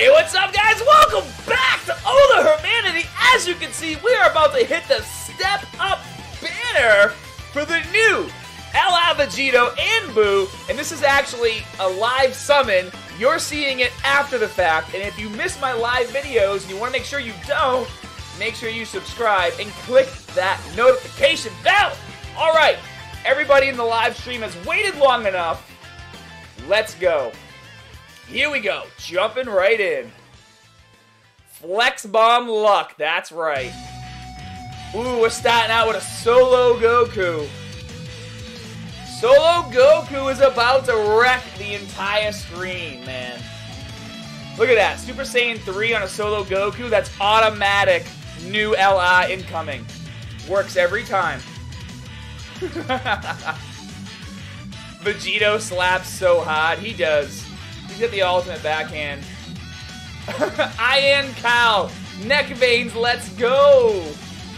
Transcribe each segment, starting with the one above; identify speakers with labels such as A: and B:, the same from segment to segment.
A: Hey, what's up, guys? Welcome back to Ola Humanity. As you can see, we are about to hit the Step Up banner for the new El Vegito and Boo, and this is actually a live summon. You're seeing it after the fact, and if you miss my live videos and you want to make sure you don't, make sure you subscribe and click that notification bell. All right, everybody in the live stream has waited long enough. Let's go. Here we go, jumping right in. Flex Bomb Luck, that's right. Ooh, we're starting out with a solo Goku. Solo Goku is about to wreck the entire screen, man. Look at that, Super Saiyan 3 on a solo Goku, that's automatic new LI incoming. Works every time. Vegito slaps so hard, he does. He's got the ultimate backhand. Ian Cal, neck veins, let's go.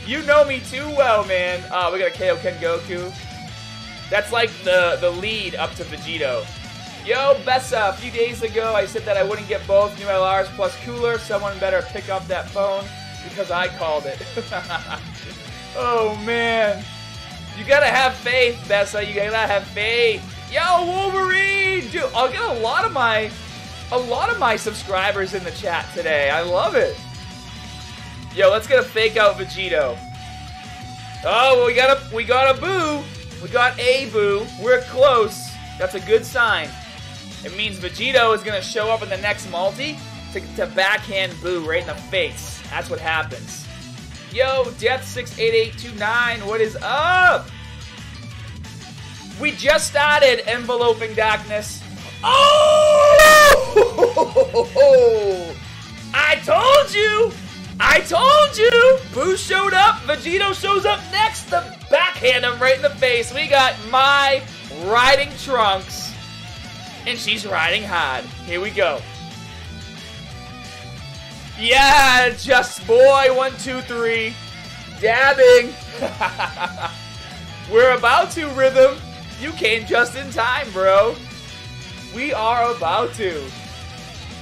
A: You know me too well, man. Oh, we got a Kaioken Goku. That's like the, the lead up to Vegito. Yo, Bessa, a few days ago I said that I wouldn't get both new LRs plus cooler. Someone better pick up that phone because I called it. oh, man. You gotta have faith, Bessa. You gotta have faith. Yo, Wolverine! Dude, I'll get a lot of my a lot of my subscribers in the chat today. I love it. Yo, let's get a fake out Vegito. Oh, well, we got a we got a boo. We got a boo. We're close. That's a good sign. It means Vegito is gonna show up in the next multi to, to backhand boo right in the face. That's what happens. Yo, Death68829, what is up? We just started enveloping darkness. Oh! I told you! I told you! Boo showed up, Vegito shows up next to backhand him right in the face. We got my riding trunks, and she's riding hard. Here we go. Yeah, just boy, one, two, three. Dabbing. We're about to, Rhythm. You came just in time, bro. We are about to.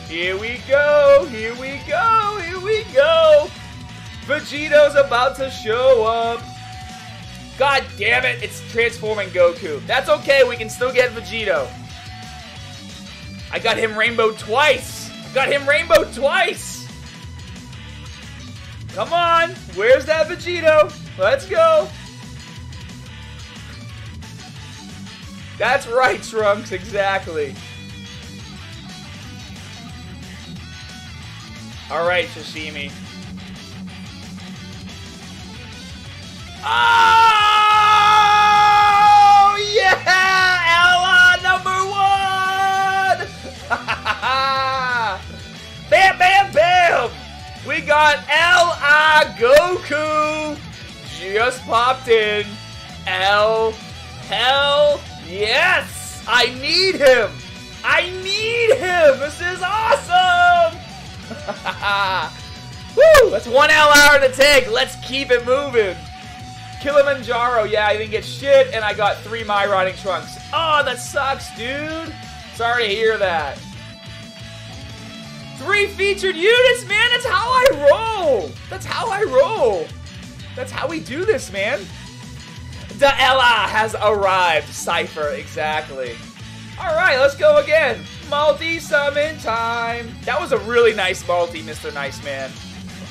A: Here we go, here we go, here we go. Vegito's about to show up. God damn it, it's transforming Goku. That's okay, we can still get Vegito. I got him rainbow twice. Got him rainbow twice. Come on, where's that Vegito? Let's go. That's right, Trunks, exactly. Alright, Sashimi. Oh! Yeah! Ella number one! bam, bam, bam! We got L.I. Goku! Just popped in. L. Hell Yes! I need him! I need him! This is awesome! Woo! That's one L hour to take. Let's keep it moving. Kilimanjaro, yeah, I didn't get shit, and I got three My Riding Trunks. Oh, that sucks, dude. Sorry to hear that. Three featured units, man. That's how I roll. That's how I roll. That's how we do this, man. The Ella has arrived. Cypher, exactly. Alright, let's go again. Multi-summon time. That was a really nice multi, Mr. Nice Man.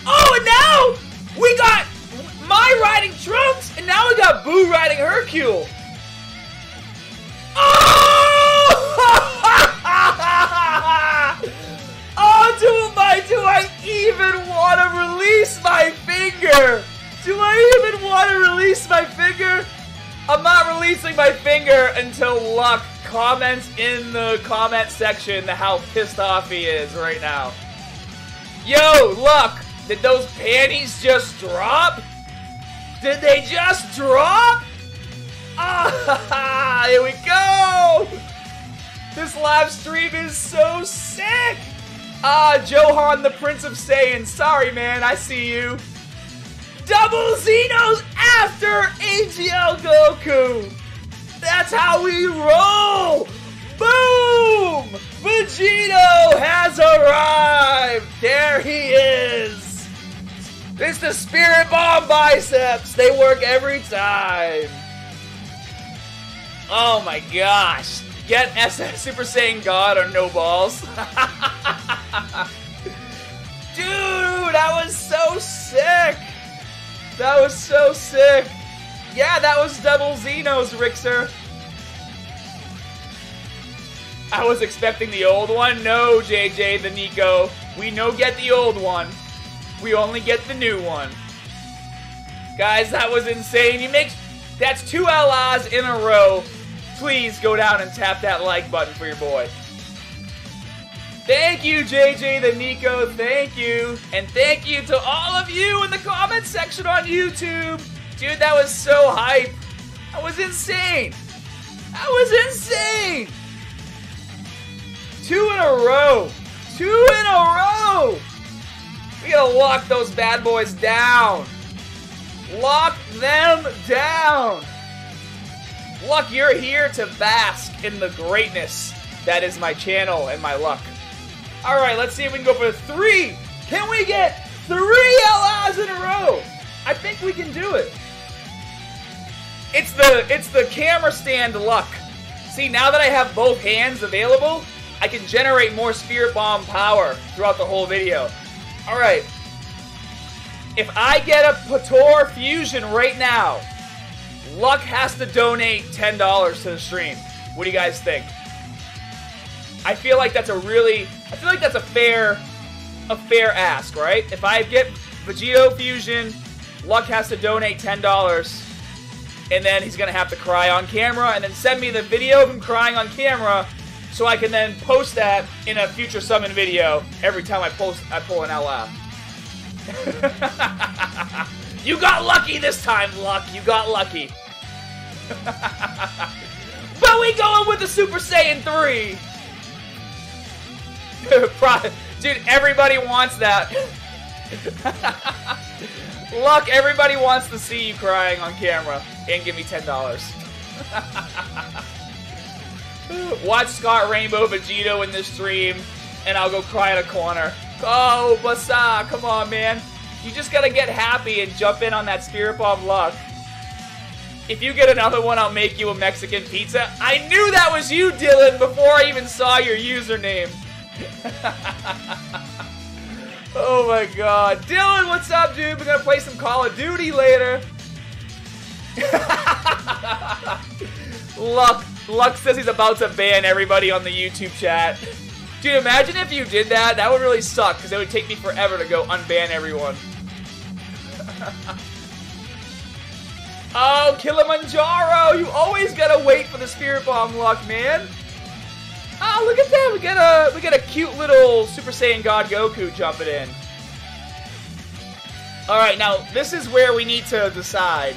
A: Oh, and now we got my riding Trunks, and now we got Boo riding Hercule. Oh! oh, do I, do I even want to release my finger? Do I even want to release my finger? I'm not releasing my finger until Luck comments in the comment section how pissed off he is right now. Yo, Luck, did those panties just drop? Did they just drop? Ah, here we go! This live stream is so sick! Ah, Johan, the Prince of Saiyan, sorry man, I see you. Double Xenos after AGL Goku! That's how we roll! Boom! Vegito has arrived! There he is! It's the Spirit Bomb biceps. They work every time. Oh my gosh. Get SS Super Saiyan God or no balls. Dude, that was so sick. That was so sick. Yeah, that was double Xenos, Rixer. I was expecting the old one. No, JJ, the Nico. We no get the old one. We only get the new one. Guys, that was insane. You make that's two LRs in a row. Please go down and tap that like button for your boy. Thank you, JJ the Nico. Thank you. And thank you to all of you in the comments section on YouTube. Dude, that was so hype. That was insane. That was insane. Two in a row. Two in a row. We gotta lock those bad boys down. Lock them down. Luck, you're here to bask in the greatness that is my channel and my luck. All right, let's see if we can go for three. Can we get three LRs in a row? I think we can do it. It's the it's the camera stand luck. See, now that I have both hands available, I can generate more Spirit Bomb power throughout the whole video. All right. If I get a Potara Fusion right now, Luck has to donate $10 to the stream. What do you guys think? I feel like that's a really, I feel like that's a fair, a fair ask, right? If I get Vegito Fusion, Luck has to donate $10 and then he's gonna have to cry on camera, and then send me the video of him crying on camera, so I can then post that in a future summon video every time I post I pull an LF. you got lucky this time, Luck. You got lucky. but we going with the Super Saiyan 3. Dude, everybody wants that. Luck, everybody wants to see you crying on camera and give me $10. Watch Scott Rainbow Vegito in this stream, and I'll go cry in a corner. Oh, Basa, come on, man. You just gotta get happy and jump in on that Spirit Bomb luck. If you get another one, I'll make you a Mexican pizza. I knew that was you, Dylan, before I even saw your username. oh my god. Dylan, what's up, dude? We're gonna play some Call of Duty later. Luck. Luck says he's about to ban everybody on the YouTube chat. Dude, imagine if you did that. That would really suck, because it would take me forever to go unban everyone. oh, Kilimanjaro! You always gotta wait for the Spirit Bomb luck, man. Oh, look at that! We got a we got a cute little Super Saiyan God Goku jumping in. All right, now this is where we need to decide.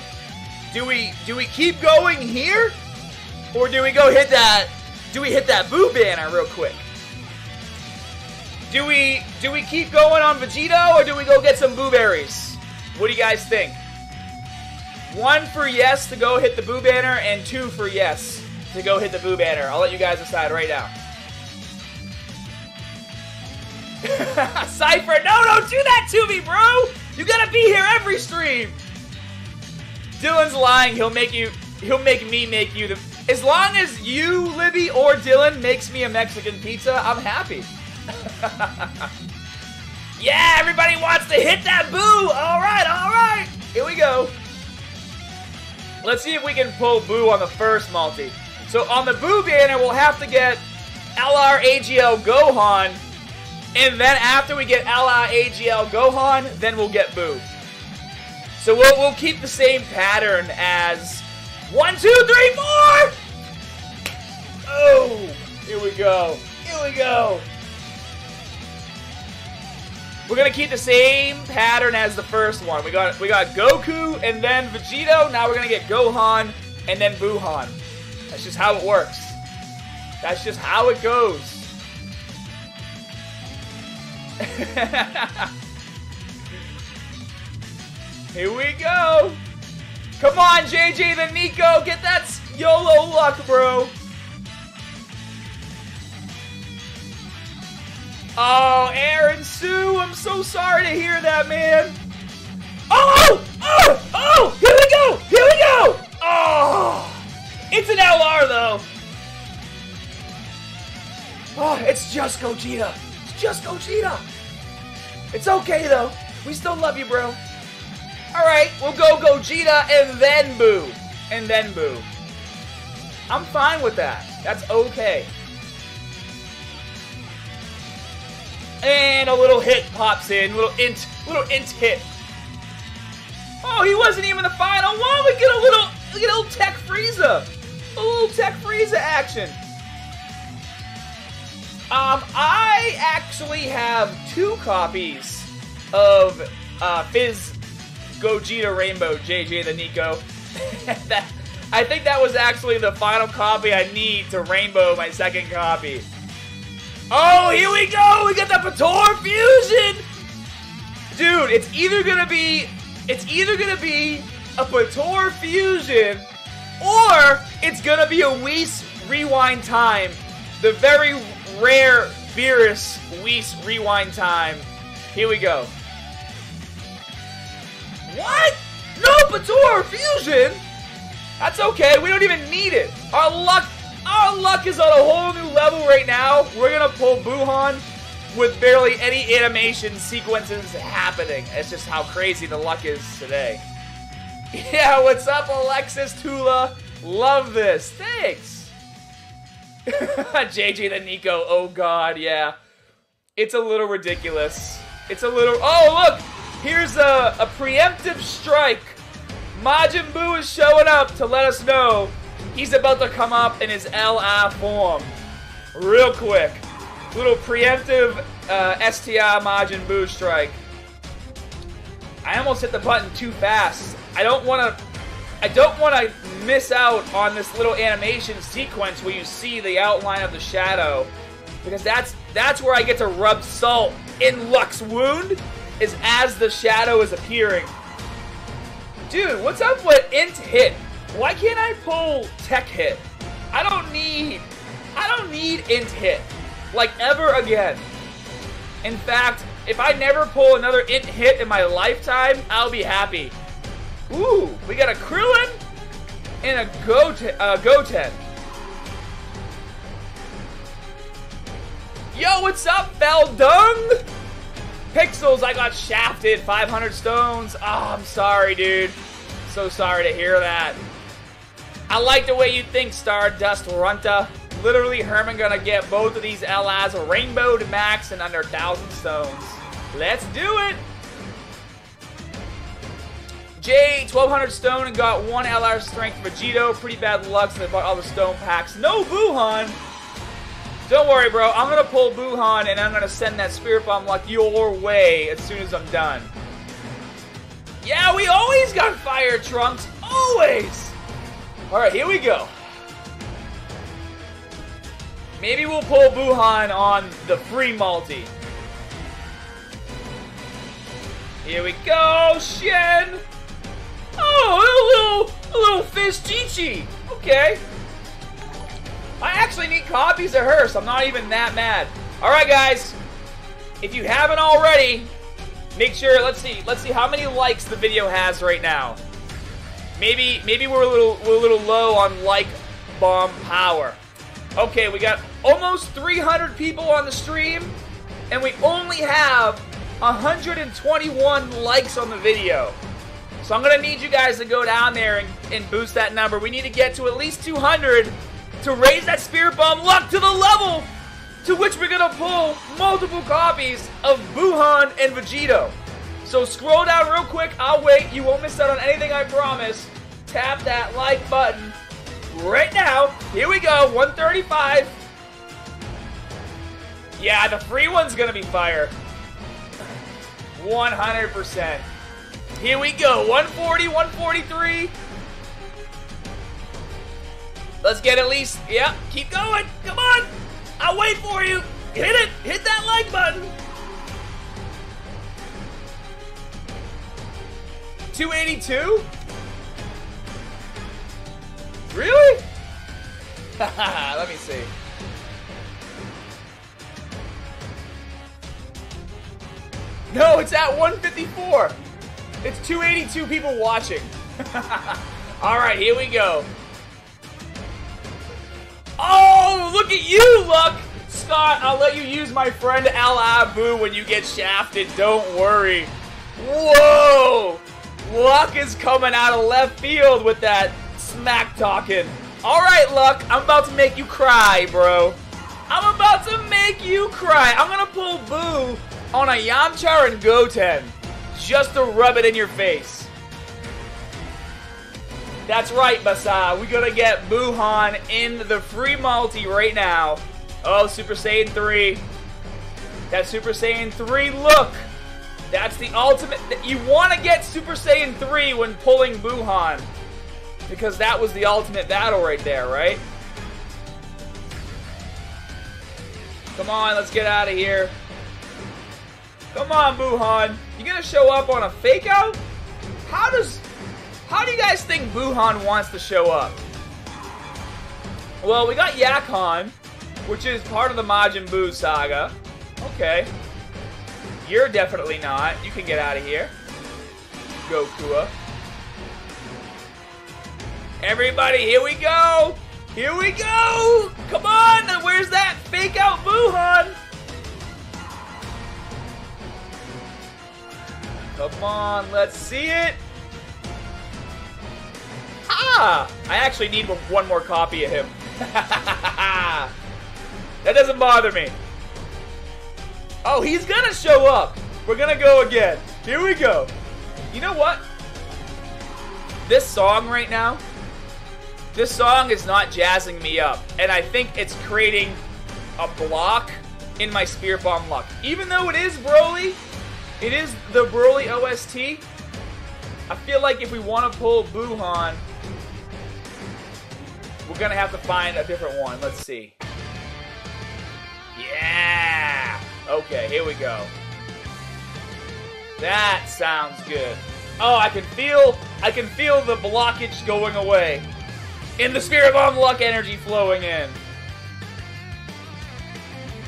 A: Do we do we keep going here, or do we go hit that? Do we hit that Boo banner real quick? Do we do we keep going on Vegito, or do we go get some Boo berries? What do you guys think? One for yes to go hit the Boo banner, and two for yes to go hit the Boo banner. I'll let you guys decide right now. Cypher, no, don't do that to me, bro! You gotta be here every stream! Dylan's lying, he'll make you, he'll make me make you the, as long as you, Libby, or Dylan makes me a Mexican pizza, I'm happy. yeah, everybody wants to hit that boo! Alright, alright! Here we go. Let's see if we can pull Boo on the first multi. So on the Boo banner, we'll have to get LR AGL Gohan, and then after we get LR AGL Gohan, then we'll get Boo. So we'll, we'll keep the same pattern as one, two, three, four! Oh, here we go. Here we go. We're gonna keep the same pattern as the first one. We got we got Goku and then Vegito. Now we're gonna get Gohan and then Buuhan. That's just how it works. That's just how it goes. Here we go. Come on, JJ the Nico. Get that YOLO luck, bro. Oh, Aaron Sue, I'm so sorry to hear that, man. Just Gogeta. It's just Gogeta. It's okay though. We still love you, bro. All right, we'll go Gogeta and then Boo, and then Boo. I'm fine with that. That's okay. And a little hit pops in, little int, little int hit. Oh, he wasn't even the final one. We get a little, get a little Tech Frieza, a little Tech Frieza action. Um, I actually have two copies of uh, Fizz Gogeta Rainbow JJ the Nico. that, I think that was actually the final copy I need to Rainbow my second copy. Oh, here we go! We got the Potara Fusion! Dude, it's either gonna be it's either gonna be a Potara Fusion or it's gonna be a Whis Rewind Time. The very rare Beerus Whis Rewind Time. Here we go. What? No Potara Fusion? That's okay, we don't even need it. Our luck our luck is on a whole new level right now. We're gonna pull Buuhan with barely any animation sequences happening. It's just how crazy the luck is today. Yeah, what's up, Alexis Tula? Love this. Thanks. JJ the Nico. Oh god, yeah. It's a little ridiculous. It's a little. Oh look, here's a, a preemptive strike. Majin Buu is showing up to let us know he's about to come up in his LR form. Real quick. Little preemptive uh, STR Majin Buu strike. I almost hit the button too fast. I don't want to I don't want to miss out on this little animation sequence where you see the outline of the shadow because that's that's where I get to rub salt in Luck's wound is as the shadow is appearing. Dude, what's up with int hit? Why can't I pull tech hit? I don't need I don't need int hit like ever again. In fact, if I never pull another int hit in my lifetime, I'll be happy. Ooh, we got a Krillin and a Goten. Uh, Goten. Yo, what's up, Beldung? Pixels, I got shafted. 500 stones. Oh, I'm sorry, dude. So sorry to hear that. I like the way you think, Stardust Runta. Literally, Herman gonna get both of these LIs rainbow to max and under 1,000 stones. Let's do it! Jay, 1200 stone and got one LR strength Vegito. Pretty bad luck, so they bought all the stone packs. No Buuhan! Don't worry, bro. I'm gonna pull Buuhan and I'm gonna send that Spirit Bomb luck your way as soon as I'm done. Yeah, we always got fire trunks. Always! Alright, here we go. Maybe we'll pull Buuhan on the free multi. Here we go, Shen! Oh, a little, a little fish. Okay. I actually need copies of her, so I'm not even that mad. All right, guys. If you haven't already, make sure. Let's see. Let's see how many likes the video has right now. Maybe, maybe we're a little, we're a little low on like bomb power. Okay, we got almost 300 people on the stream, and we only have 121 likes on the video. So I'm going to need you guys to go down there and, and boost that number. We need to get to at least 200 to raise that Spirit Bomb luck to the level to which we're going to pull multiple copies of Buuhan and Vegito. So scroll down real quick. I'll wait. You won't miss out on anything, I promise. Tap that like button right now. Here we go. 135. Yeah, the free one's going to be fire. 100%. Here we go. 140, 143. Let's get at least, yeah, keep going. Come on. I'll wait for you. Hit it. Hit that like button. 282? Really? Let me see. No, it's at 154. It's 282 people watching. All right, here we go. Oh, look at you, Luck. Scott, I'll let you use my friend Al Abu when you get shafted. Don't worry. Whoa! Luck is coming out of left field with that smack talking. Alright, Luck, I'm about to make you cry, bro. I'm about to make you cry. I'm gonna pull Boo on a Yamcha and Goten just to rub it in your face. That's right, Basa. We're gonna get Buuhan in the free multi right now. Oh, Super Saiyan 3. That Super Saiyan 3 look. That's the ultimate. You want to get Super Saiyan 3 when pulling Buuhan. Because that was the ultimate battle right there, right? Come on, let's get out of here. Come on, Buuhan. You gonna show up on a fake out? How does... How do you guys think Buuhan wants to show up? Well, we got Yakon, which is part of the Majin Buu saga. Okay. You're definitely not. You can get out of here. Gokua. Everybody, here we go! Here we go! Come on! Where's that fake out Buuhan? Come on, let's see it! Ah! I actually need one more copy of him. that doesn't bother me. Oh, he's gonna show up. We're gonna go again. Here we go. You know what? This song right now, this song is not jazzing me up. And I think it's creating a block in my Spirit Bomb luck. Even though it is Broly, it is the Broly OST, I feel like if we want to pull Buuhan, we're going to have to find a different one. Let's see. Yeah! Okay, here we go. That sounds good. Oh, I can feel I can feel the blockage going away. In the Spirit of luck energy flowing in.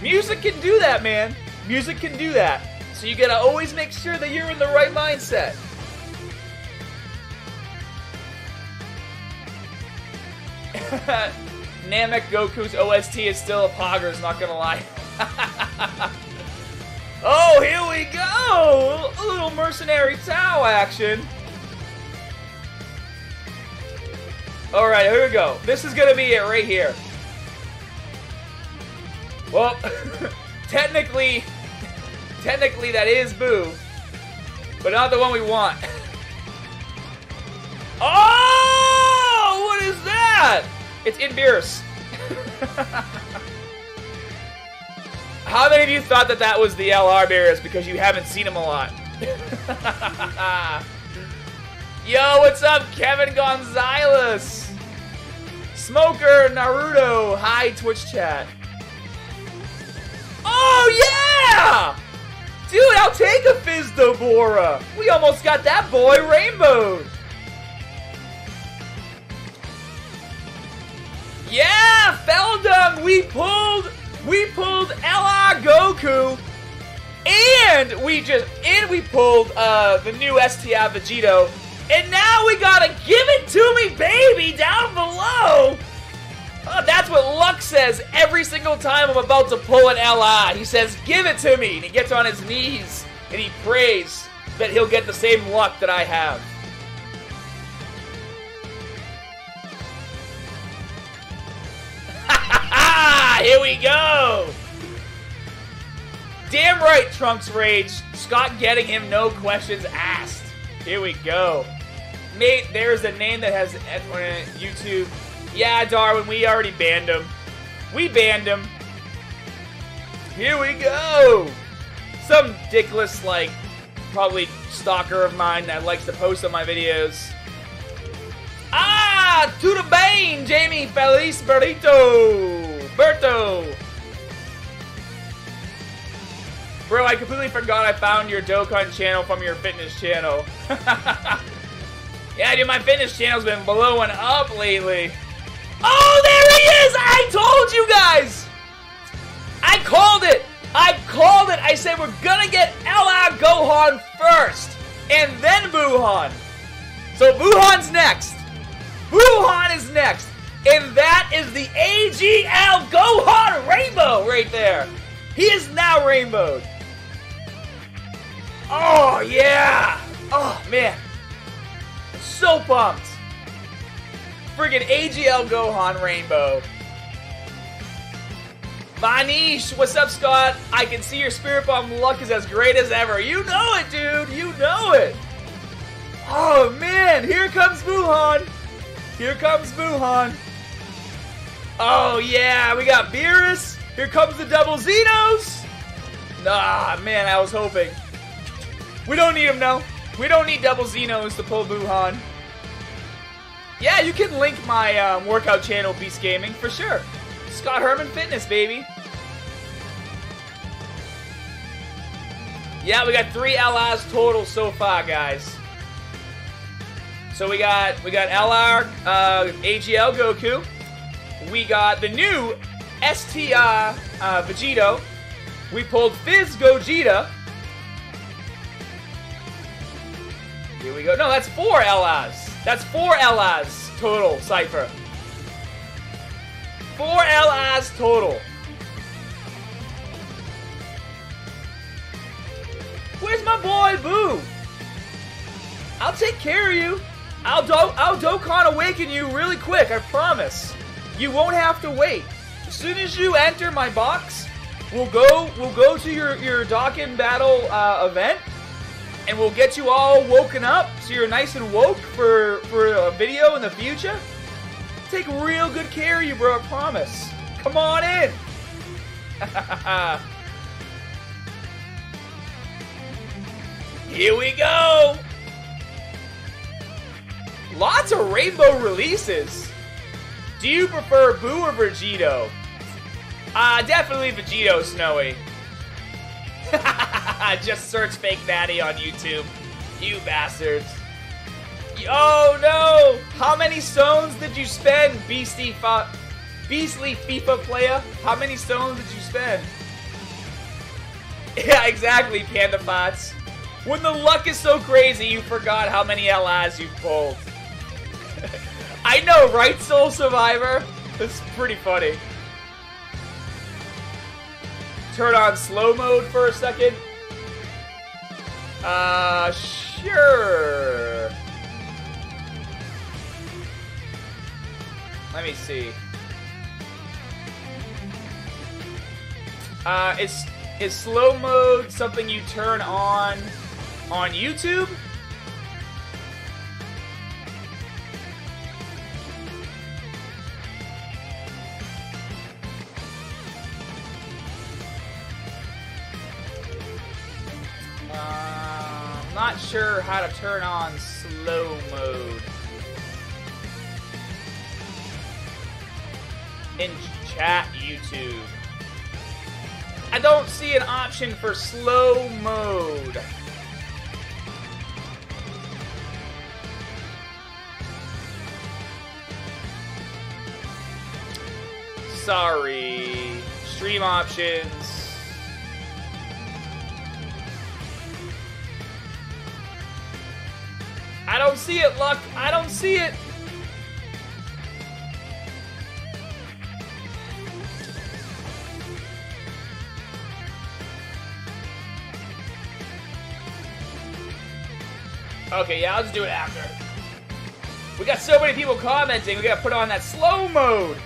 A: Music can do that, man. Music can do that. So you gotta always make sure that you're in the right mindset. Namek Goku's OST is still a poggers, not gonna lie. oh, here we go! A little mercenary Tao action. Alright, here we go. This is gonna be it right here. Well, technically, technically that is Boo, but not the one we want. oh, what is that? It's in Beerus. How many of you thought that that was the LR Beerus because you haven't seen him a lot? Yo, what's up, Kevin Gonzalez? Smoker Naruto, hi Twitch chat. Oh yeah! Dude, I'll take a Fizz Dabura. We almost got that boy rainbowed. Yeah, Feldum, we pulled, we pulled LR Goku, and we just, and we pulled uh, the new STI Vegito, and now we gotta give it to me, baby, down below. Oh, that's what Luck says every single time I'm about to pull an LI. He says, give it to me, and he gets on his knees, and he prays that he'll get the same luck that I have. Here we go! Damn right, Trunks Rage. Scott getting him no questions asked. Here we go. Nate, there's a name that has uh, YouTube. Yeah, Darwin, we already banned him. We banned him. Here we go! Some dickless, like, probably stalker of mine that likes to post on my videos. Ah! To the Bane, Jamie Feliz! Berto! Bro, I completely forgot I found your Dokkan channel from your fitness channel. yeah, dude, my fitness channel's been blowing up lately. Oh, there he is! I told you guys! I called it! I called it! I said we're gonna get LR Gohan first! And then Buuhan! So Buuhan's next! Buuhan is next! And that is the AGL Gohan Rainbow right there. He is now rainbowed. Oh, yeah. Oh, man. So pumped. Friggin' AGL Gohan Rainbow. Manish, what's up, Scott? I can see your Spirit Bomb luck is as great as ever. You know it, dude. You know it. Oh, man. Here comes Buuhan. Here comes Buuhan. Oh, yeah. We got Beerus. Here comes the double Zenos. Nah, man. I was hoping. We don't need him now. We don't need double Zenos to pull Buuhan. Yeah, you can link my um, workout channel, Beast Gaming, for sure. Scott Herman Fitness, baby. Yeah, we got three LRs total so far, guys. So we got we got LR uh, AGL Goku. We got the new STR uh, Vegito. We pulled Fizz Gogeta. Here we go. No, that's four LRs. That's four LRs total, Cypher. Four LRs total. Where's my boy Boo? I'll take care of you. I'll do I'll Dokkan awaken you really quick, I promise. You won't have to wait. As soon as you enter my box, we'll go we'll go to your, your Dokkan battle uh, event and we'll get you all woken up so you're nice and woke for, for a video in the future. Take real good care of you, bro, I promise. Come on in. Here we go! Lots of rainbow releases. Do you prefer Boo or Vegito? Uh, definitely Vegito, Snowy. Just search Fake Daddy on YouTube. You bastards. Oh no! How many stones did you spend, beastie fa beastly FIFA player? How many stones did you spend? Yeah, exactly, Panda Pots. When the luck is so crazy, you forgot how many LIs you've pulled. I know, right, Soul Survivor? It's pretty funny. Turn on slow mode for a second. Uh, sure. Let me see. Uh, is is slow mode something you turn on on YouTube? Sure how to turn on slow mode. In chat, YouTube. I don't see an option for slow mode. Sorry. Stream options. I don't see it, Luck. I don't see it. Okay, yeah, I'll just do it after. We got so many people commenting, we gotta put on that slow mode.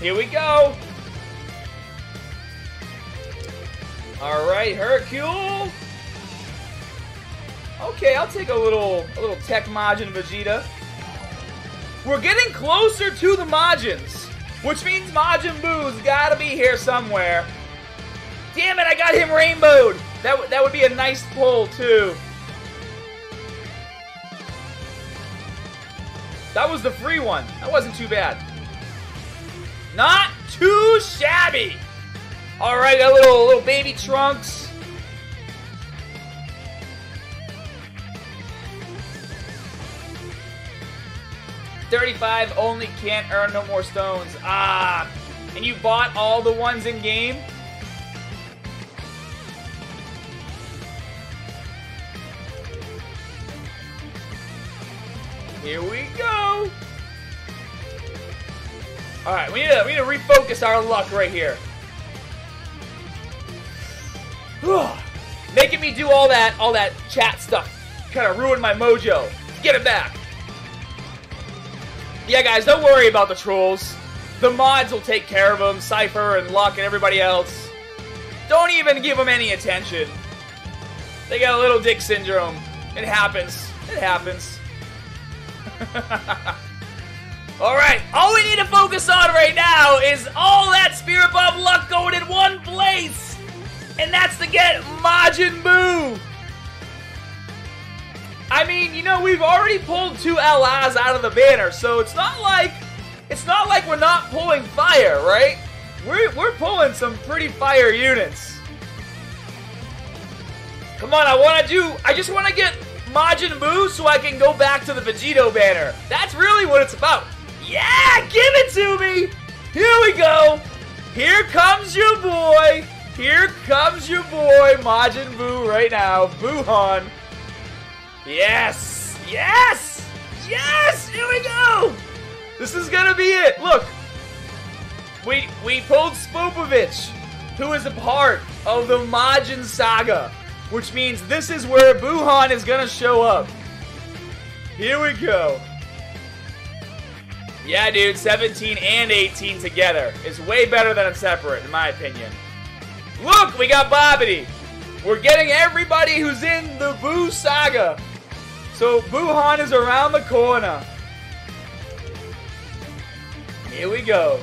A: Here we go. Alright, Hercule. Okay, I'll take a little a little Tech Majin Vegeta. We're getting closer to the Majins, which means Majin Buu's gotta be here somewhere. Damn it, I got him rainbowed! That, that would be a nice pull, too. That was the free one. That wasn't too bad. Not too shabby. All right, got little little baby trunks. Thirty-five only can't earn no more stones. Ah, and you bought all the ones in game. Here we go. Alright, we need to we need to refocus our luck right here. Making me do all that all that chat stuff kind of ruined my mojo. Get it back. Yeah, guys, don't worry about the trolls. The mods will take care of them, Cypher and Luck and everybody else. Don't even give them any attention. They got a little dick syndrome. It happens. It happens. Alright, all we need to focus on right now is all that Spirit Bomb luck going in one place! And that's to get Majin Buu! I mean, you know, we've already pulled two LRs out of the banner, so it's not like it's not like we're not pulling fire, right? We're we're pulling some pretty fire units. Come on, I wanna do I just wanna get Majin Buu so I can go back to the Vegito banner. That's really what it's about. Yeah, give it to me! Here we go! Here comes your boy! Here comes your boy, Majin Buu, right now. Buuhan. Yes! Yes! Yes! Here we go! This is gonna be it. Look! We, we pulled Spopovich, who is a part of the Majin Saga, which means this is where Buuhan is gonna show up. Here we go. Yeah, dude, 17 and 18 together is way better than them separate, in my opinion. Look, we got Babidi. We're getting everybody who's in the Buu saga. So Buuhan is around the corner. Here we go.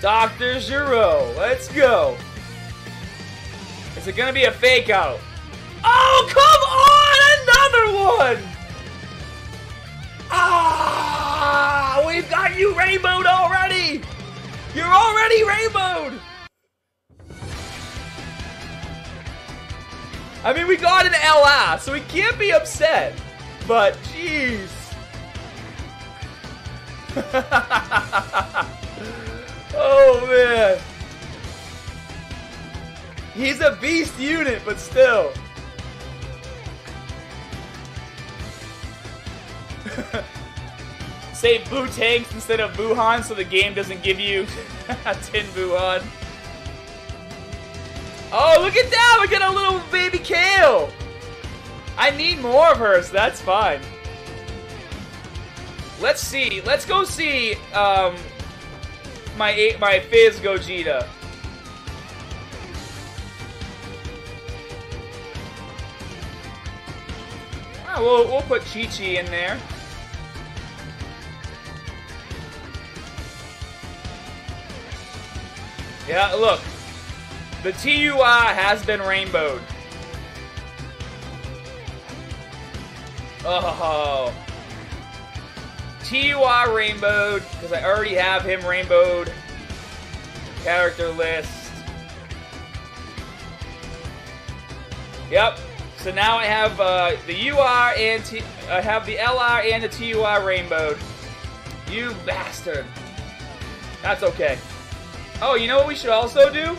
A: Dr. Gero, let's go. Is it gonna be a fake out? Oh, come on! Another one! Ah, we've got you rainbowed already! You're already rainbowed! I mean, we got an LR, so we can't be upset. But, jeez. oh, man. He's a beast unit, but still. Say Boo Tanks instead of Buuhan so the game doesn't give you a Tin Buuhan. Oh, look at that! We got a little baby Kale! I need more of her, so that's fine. Let's see. Let's go see um, my eight, my Fizz Gogeta. Oh, we'll, we'll put Chi-Chi in there. Yeah, look. The TUI has been rainbowed. Oh. TUI rainbowed, because I already have him rainbowed. Character list. Yep. So now I have uh, the UR and T I have the LR and the TUI rainbowed. You bastard. That's okay. Oh, you know what we should also do?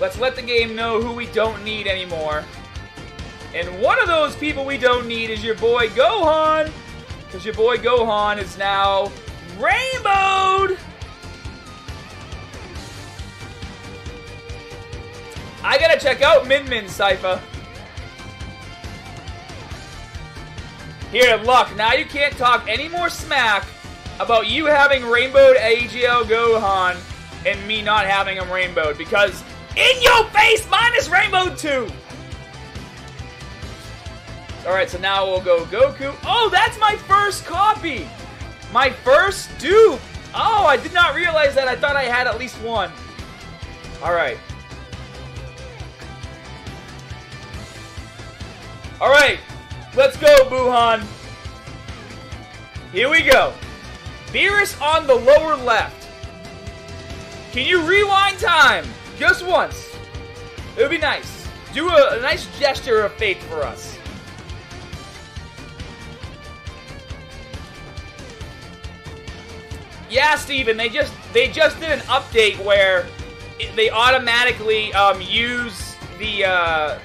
A: Let's let the game know who we don't need anymore. And one of those people we don't need is your boy Gohan. Because your boy Gohan is now rainbowed. I gotta check out Min Min Cypher. Here, luck. Now you can't talk any more smack about you having rainbowed AGL Gohan and me not having him rainbowed because in your face, minus rainbow two. All right, so now we'll go Goku. Oh, that's my first copy. My first dupe. Oh, I did not realize that. I thought I had at least one. All right. All right, let's go, Buuhan. Here we go. Beerus on the lower left. Can you rewind time? Just once. It would be nice. Do a, a nice gesture of faith for us. Yeah, Steven, they just they just did an update where they automatically um, use the uh,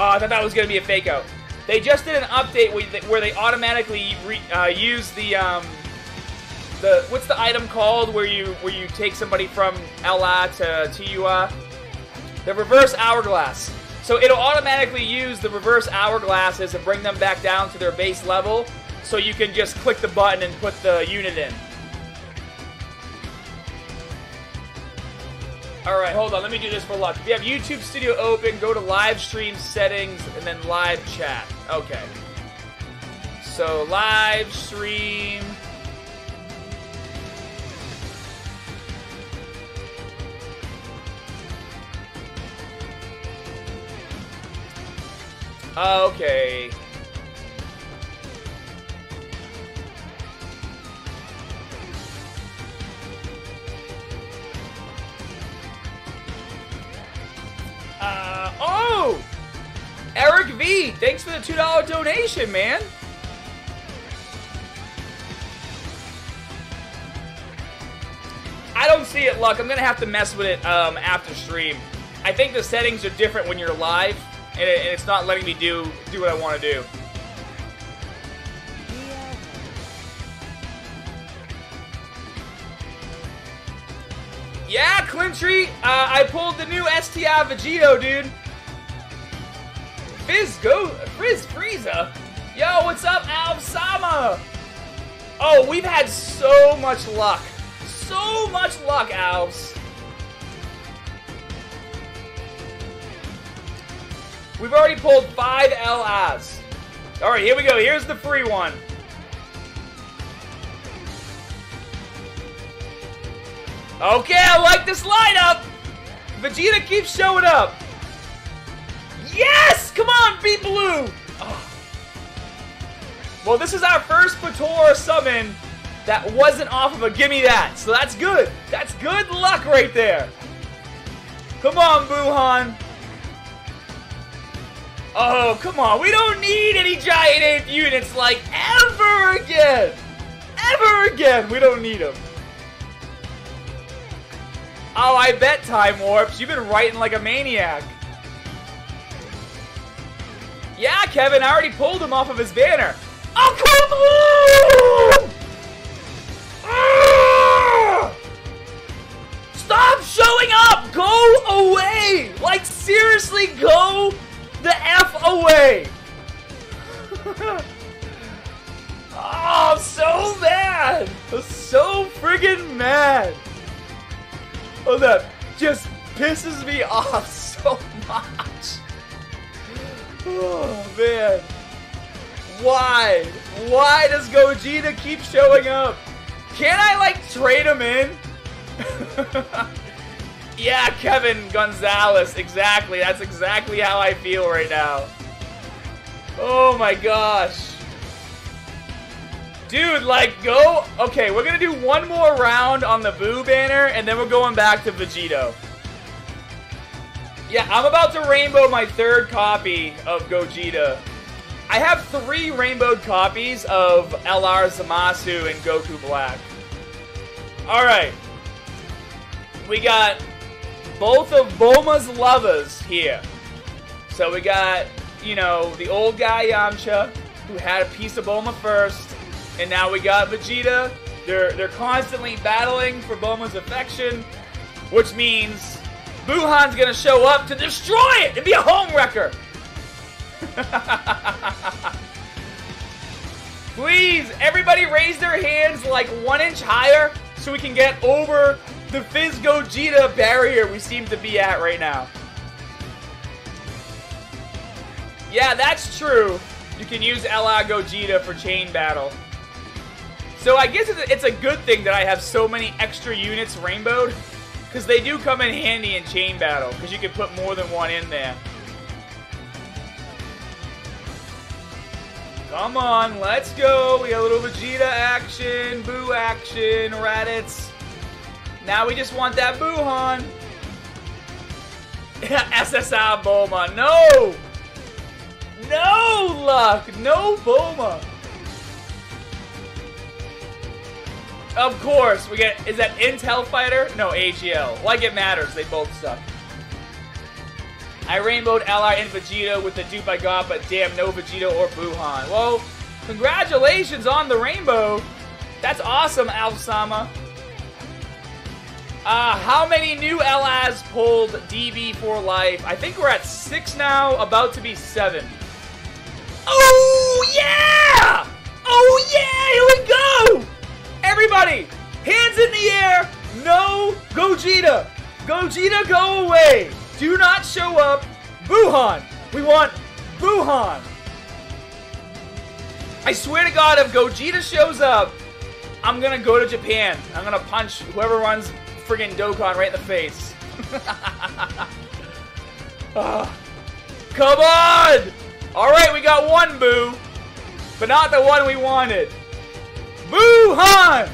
A: Oh, I thought that was going to be a fake out. They just did an update where they automatically re, uh, use the um, the what's the item called where you where you take somebody from LR to TUR? The reverse hourglass. So it'll automatically use the reverse hourglasses and bring them back down to their base level. So you can just click the button and put the unit in. Alright, hold on. Let me do this for luck. If you have YouTube Studio open, go to live stream settings and then live chat. Okay. So live stream. Okay. Uh, oh! Eric V, thanks for the $2 donation, man. I don't see it, Luck. I'm to have to mess with it um, after stream. I think the settings are different when you're live and, it, and it's not letting me do do what I want to do. Yeah, Clintry, uh, I pulled the new STR Vegito, dude. Fizz go, Frizz Frieza. Yo, what's up, Alv Sama? Oh, we've had so much luck. So much luck, Alves. We've already pulled five LRs. All right, here we go. Here's the free one. Okay, I like this lineup. Vegeta keeps showing up. Yes! Come on, be blue. Oh. Well, this is our first Potara summon that wasn't off of a gimme that. So that's good. That's good luck right there. Come on, Buuhan. Oh, come on. We don't need any giant ape units like ever again. Ever again. We don't need them. Oh, I bet Time Warps. You've been writing like a maniac. Yeah, Kevin, I already pulled him off of his banner. Oh, come on! Ah! Stop showing up! Go away! Like, seriously, go the F away! oh, I'm so mad! I'm so friggin' mad! Oh, that just pisses me off so much. Oh, man. Why? Why does Gogeta keep showing up? Can't I, like, trade him in? Yeah, Kevin Gonzalez. Exactly. That's exactly how I feel right now. Oh my gosh. Dude, like, go... Okay, we're gonna do one more round on the Boo banner, and then we're going back to Vegito. Yeah, I'm about to rainbow my third copy of Gogeta. I have three rainbowed copies of LR Zamasu and Goku Black. Alright. We got both of Bulma's lovers here. So we got, you know, the old guy Yamcha, who had a piece of Bulma first, and now we got Vegeta. They're they're constantly battling for Bulma's affection, which means Buuhan's gonna show up to destroy it and be a home wrecker. Please, everybody raise their hands like one inch higher so we can get over the Fizz Gogeta barrier we seem to be at right now. Yeah, that's true. You can use LR Gogeta for chain battle. So I guess it's a good thing that I have so many extra units rainbowed. Because they do come in handy in chain battle. Because you can put more than one in there. Come on, let's go. We got a little Vegeta action, Boo action, Raditz. Now we just want that Buuhan. SSI Boma. No! No luck! No Boma! Of course, we get. Is that Intel Fighter? No, AGL. Like it matters, they both suck. I rainbowed LR and Vegeta with the dupe I got, but damn, no Vegeta or Buuhan. Well, congratulations on the rainbow. That's awesome, Alfsama. Uh, how many new LRs pulled DB for life? I think we're at six now, about to be seven. Oh, yeah! Oh, yeah! Here we go! Everybody, hands in the air. No Gogeta. Gogeta, go away. Do not show up. Buuhan. We want Buuhan. I swear to God, if Gogeta shows up, I'm gonna go to Japan. I'm gonna punch whoever runs friggin' Dokkan right in the face. uh, come on! Alright, we got one Boo, but not the one we wanted. Buuhan!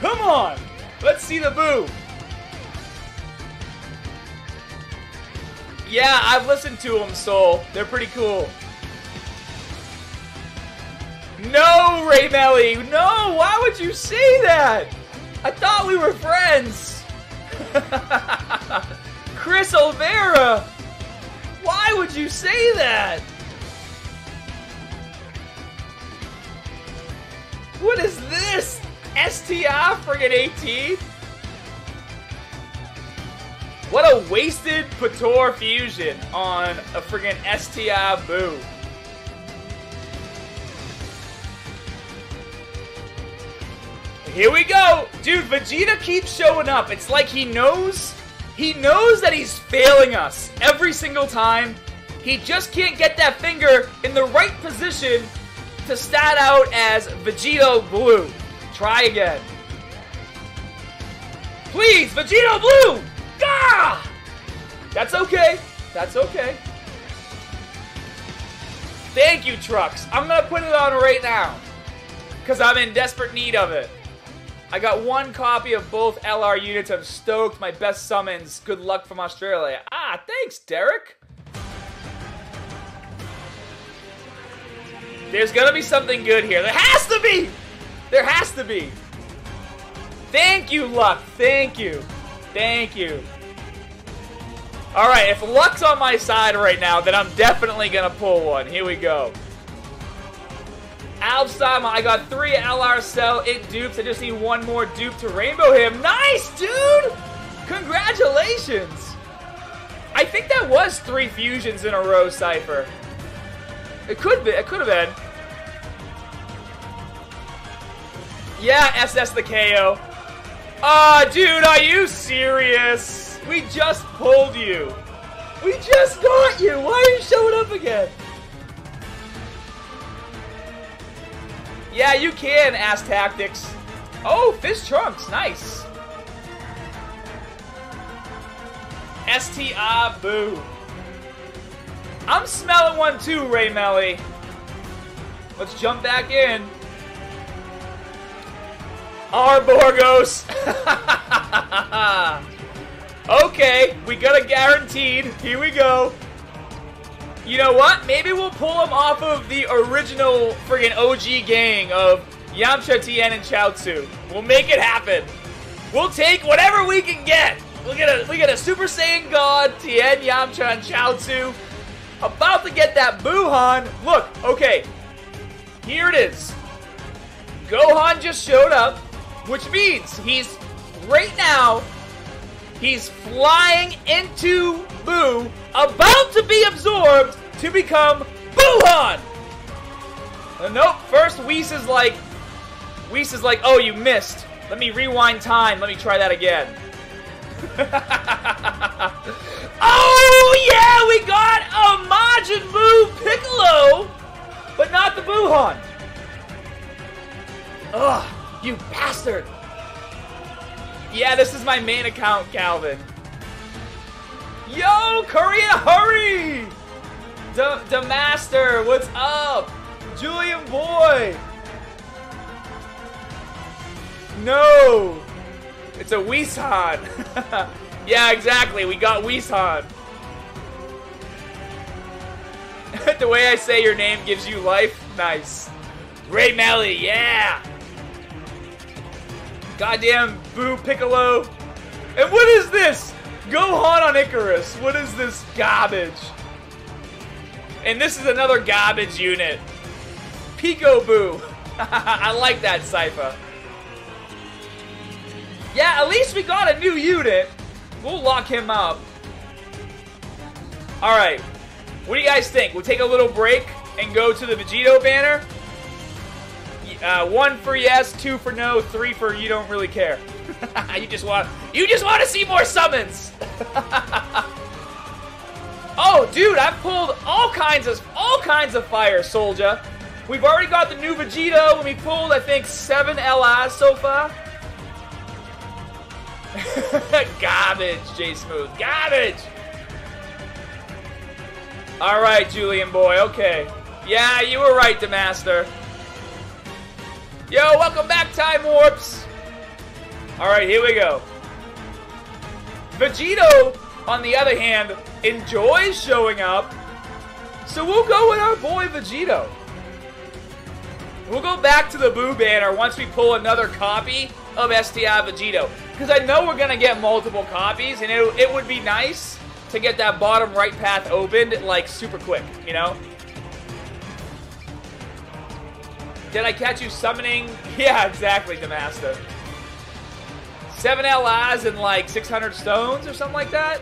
A: Come on! Let's see the Boo. Yeah, I've listened to them, Soul. They're pretty cool. No, Ray Melly! No! Why would you say that? I thought we were friends! Chris Olvera! Why would you say that? What is this? STR friggin' 18? What a wasted Potara fusion on a friggin' STR Boo. Here we go! Dude, Vegeta keeps showing up. It's like he knows... He knows that he's failing us every single time. He just can't get that finger in the right position to stat out as Vegito Blue. Try again. Please, Vegito Blue! Gah! That's okay. That's okay. Thank you, Trucks. I'm gonna put it on right now. Because I'm in desperate need of it. I got one copy of both LR units. I'm stoked. My best summons. Good luck from Australia. Ah, thanks, Derek. There's gonna be something good here. There has to be! There has to be. Thank you, Luck. Thank you. Thank you. Alright, if Luck's on my side right now, then I'm definitely gonna pull one. Here we go. Alfsama, I got three LR Cell It dupes. I just need one more dupe to rainbow him. Nice, dude! Congratulations! I think that was three fusions in a row, Cypher. It could be. It could have been. Yeah, SS the KO. Ah, uh, dude, are you serious? We just pulled you. We just got you. Why are you showing up again? Yeah, you can, Ass Tactics. Oh, Fizz Trunks. Nice. STR Boo. I'm smelling one too, Ray Melly. Let's jump back in. Arborgos. okay, we got a guaranteed. Here we go. You know what? Maybe we'll pull him off of the original friggin' OG gang of Yamcha, Tien, and Chiaotzu. We'll make it happen. We'll take whatever we can get. We'll get a we get a Super Saiyan God, Tien, Yamcha, and Chiaotzu. About to get that Buuhan. Look, okay. Here it is. Gohan just showed up, which means he's right now he's flying into Boo, about to be absorbed to become Buuhan. Uh, nope. First, Whis is like, Whis is like, oh, you missed. Let me rewind time. Let me try that again. oh, yeah, we got a Majin Buu Piccolo, but not the Buuhan. Ugh, you bastard. Yeah, this is my main account, Calvin. Yo, Korea, hurry! The the master, what's up? Julian boy. No. It's a Weesan. yeah, exactly. We got Weesan. the way I say your name gives you life. Nice. Ray Melly, yeah. Goddamn Boo Piccolo. And what is this? Gohan on Icarus. What is this garbage? And this is another garbage unit. Pico Boo. I like that Sypha. Yeah, at least we got a new unit. We'll lock him up. Alright. What do you guys think? We'll take a little break and go to the Vegito banner. Uh, one for yes, two for no, three for you don't really care. you just want you just want to see more summons. oh, dude, I've pulled all kinds of all kinds of fire, Soldier. We've already got the new Vegito, and we pulled I think seven LRs so far. Garbage, J Smooth. Garbage. All right, Julian boy. Okay. Yeah, you were right, Demaster. Yo, welcome back, Time Warps. All right, here we go. Vegito, on the other hand, enjoys showing up. So we'll go with our boy Vegito. We'll go back to the Boo banner once we pull another copy of STR Vegito. Because I know we're going to get multiple copies, and it, it would be nice to get that bottom right path opened, like, super quick, you know? Did I catch you summoning? Yeah, exactly, Demaster. Seven LRs and like 600 stones or something like that?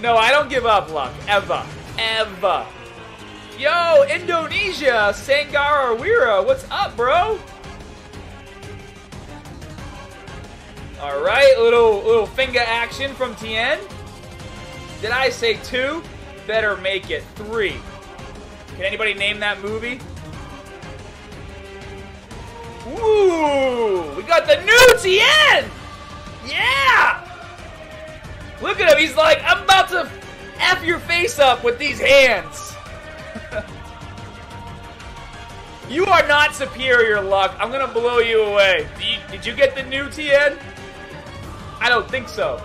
A: No, I don't give up, Luck. Ever. Ever. Yo, Indonesia, Sangara Wira, what's up, bro? All right, little little finger action from Tien. Did I say two? Better make it three. Can anybody name that movie? Ooh, we got the new Tien! Yeah! Look at him, he's like, I'm about to F your face up with these hands. you are not superior, Luck. I'm gonna blow you away. Did you, did you get the new Tien? I don't think so.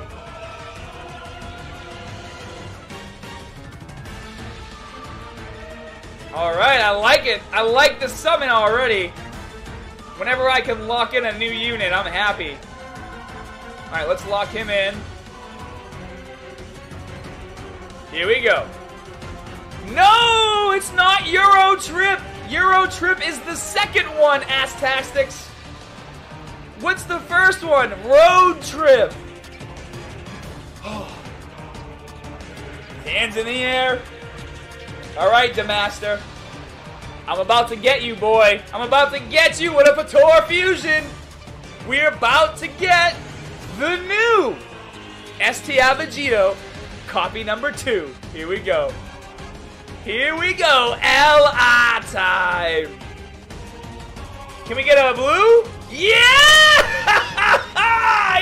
A: Alright, I like it. I like the summon already. Whenever I can lock in a new unit, I'm happy. Alright, let's lock him in. Here we go. No! It's not Euro Trip! Euro Trip is the second one, Astastics! What's the first one? Road Trip! Hands in the air. Alright, Demaster. I'm about to get you, boy. I'm about to get you with a Potara Fusion. We're about to get the new STR Vegito copy number two. Here we go. Here we go. LR time. Can we get a blue? Yeah!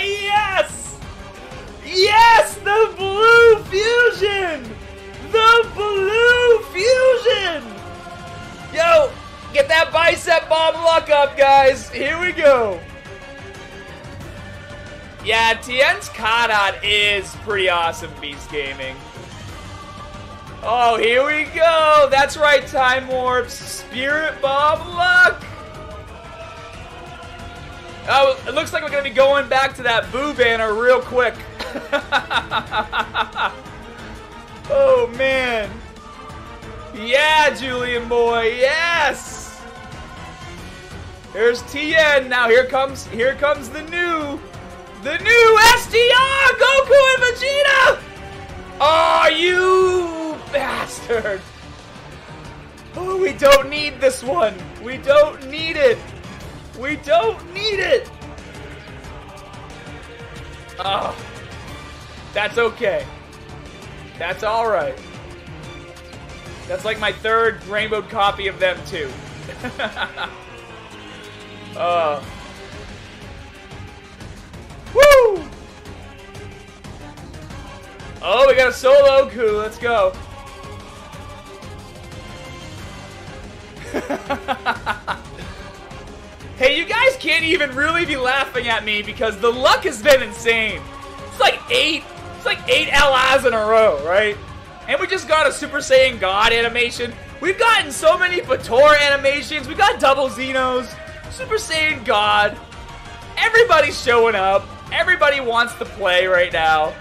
A: yes! Yes! The blue fusion! The blue fusion! Yo, get that bicep bomb luck up, guys. Here we go. Yeah, Tien's Kadat is pretty awesome, Beast Gaming. Oh, here we go. That's right, Time Warps. Spirit Bomb luck. Oh, it looks like we're going to be going back to that Boo banner real quick. oh, man. Yeah, Julian boy, yes! Here's Tien. Now here comes here comes the new the new STR! Goku and Vegeta! Oh, you bastard! Oh, we don't need this one. We don't need it. We don't need it. Oh, that's okay. That's all right. That's like my third rainbow copy of them too. uh. Woo! Oh, we got a solo coup. Let's go. hey, you guys can't even really be laughing at me because the luck has been insane. It's like eight, it's like eight LRs in a row, right? And we just got a Super Saiyan God animation. We've gotten so many Potara animations. We got double Xenos, Super Saiyan God. Everybody's showing up. Everybody wants to play right now.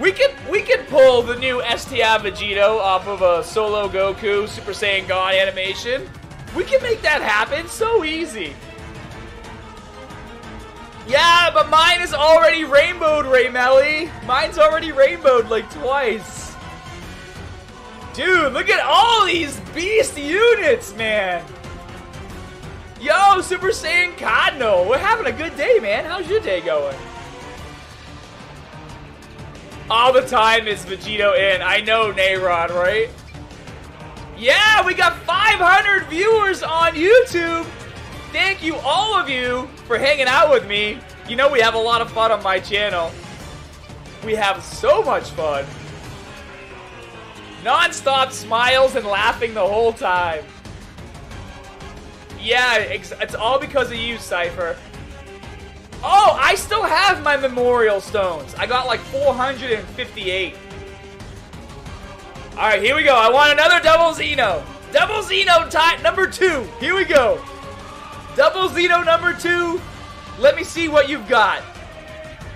A: We could we could pull the new STR Vegito off of a solo Goku Super Saiyan God animation. We can make that happen so easy. Yeah, but mine is already rainbowed, Raymelly. Mine's already rainbowed like twice. Dude, look at all these beast units, man. Yo, Super Saiyan Cardinal. We're having a good day, man. How's your day going? All the time is Vegito in. I know, Nayron, right? Yeah, we got 500 viewers on YouTube. Thank you, all of you, for hanging out with me. You know we have a lot of fun on my channel. We have so much fun. Non-stop smiles and laughing the whole time. Yeah, it's all because of you, Cypher. Oh, I still have my memorial stones. I got like 458. Alright, here we go. I want another double Xeno. Double Xeno type number two. Here we go. Double Xeno number two. Let me see what you've got.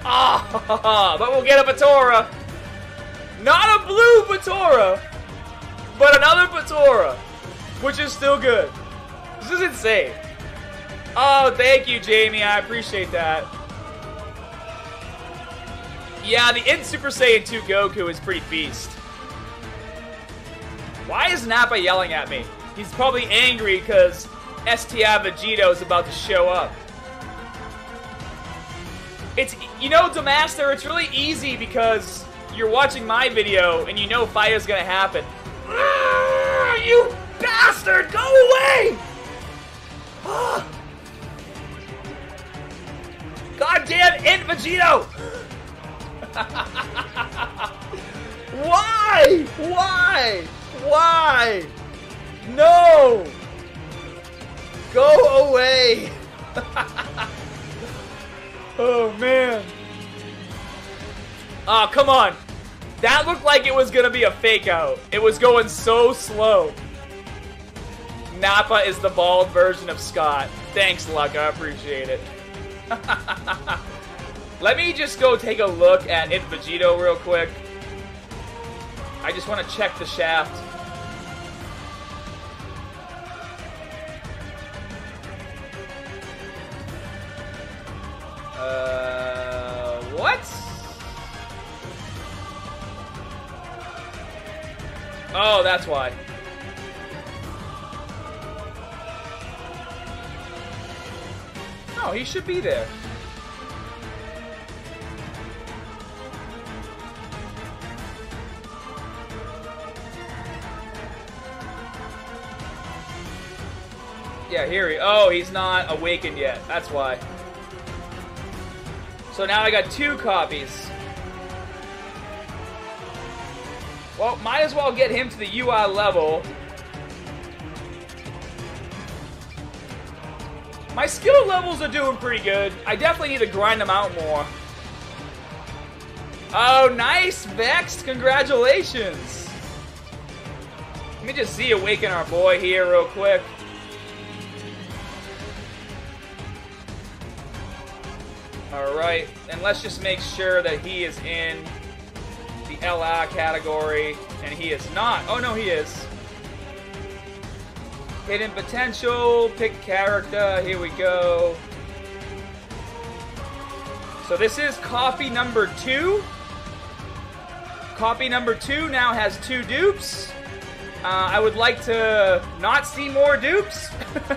A: Ah, but we'll get a Potara. Not a blue Potara, but another Potara, which is still good. This is insane. Oh, thank you, Jamie. I appreciate that. Yeah, the in Super Saiyan 2 Goku is pretty beast. Why is Nappa yelling at me? He's probably angry because STR Vegito is about to show up. It's, you know, Demaster, it's really easy because you're watching my video and you know is gonna happen. Ah, you bastard! Go away! Goddamn Int Vegito! Why? Why? Why? No! Go away! oh, man. Oh, come on. That looked like it was to be a fake out. It was going so slow. Nappa is the bald version of Scott. Thanks, Luck. I appreciate it. Let me just go take a look at Int Vegito real quick. I just want to check the shaft. Uh, what? Oh, that's why. He should be there. Yeah, here he... Oh, he's not awakened yet. That's why. So now I got two copies. Well, might as well get him to the UI level. My skill levels are doing pretty good. I definitely need to grind them out more. Oh, nice, Vexed. Congratulations. Let me just see awaken our boy here real quick. Alright, and let's just make sure that he is in the LR category, and he is not. Oh, no, he is. Hidden potential, pick character, here we go. So this is copy number two. Copy number two now has two dupes. Uh, I would like to not see more dupes.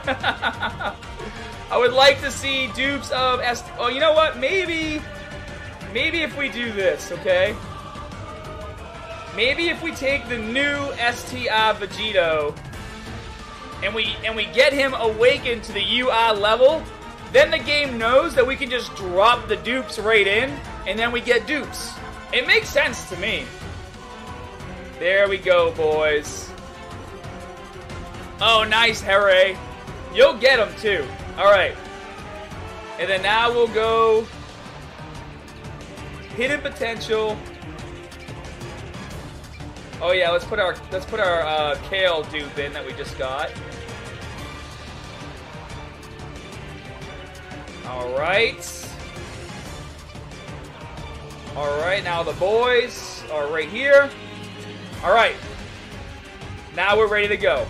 A: I would like to see dupes of S. Oh, you know what? Maybe, maybe if we do this, okay? Maybe if we take the new STR Vegito and we and we get him awakened to the UI level, then the game knows that we can just drop the dupes right in, and then we get dupes. It makes sense to me. There we go, boys. Oh, nice, Hooray. You'll get them, too. Alright. And then now we'll go hidden potential. Oh yeah, let's put our let's put our uh, kale dupe in that we just got. All right. All right, now the boys are right here. All right. Now we're ready to go.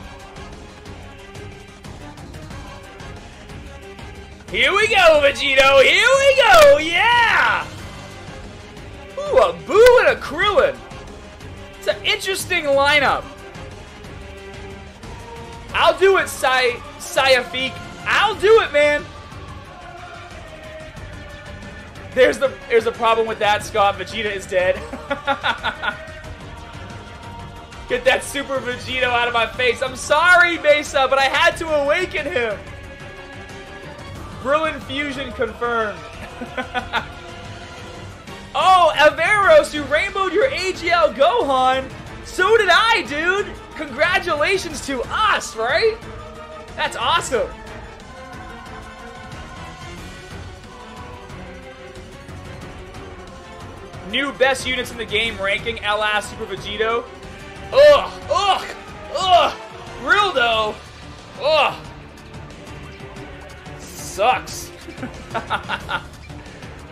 A: Here we go, Vegito. Here we go. Yeah. Ooh, a Boo and a Krillin. It's an interesting lineup. I'll do it, Sai Sayafik. I'll do it, man. There's the there's a problem with that, Scott. Vegeta is dead. Get that Super Vegito out of my face. I'm sorry, Mesa, but I had to awaken him. Krillin fusion confirmed. oh, Averos, you rainbowed your AGL Gohan. So did I, dude. Congratulations to us, right? That's awesome. New best units in the game ranking, LS Super Vegito. Ugh, ugh, ugh. Real though. Ugh. Sucks.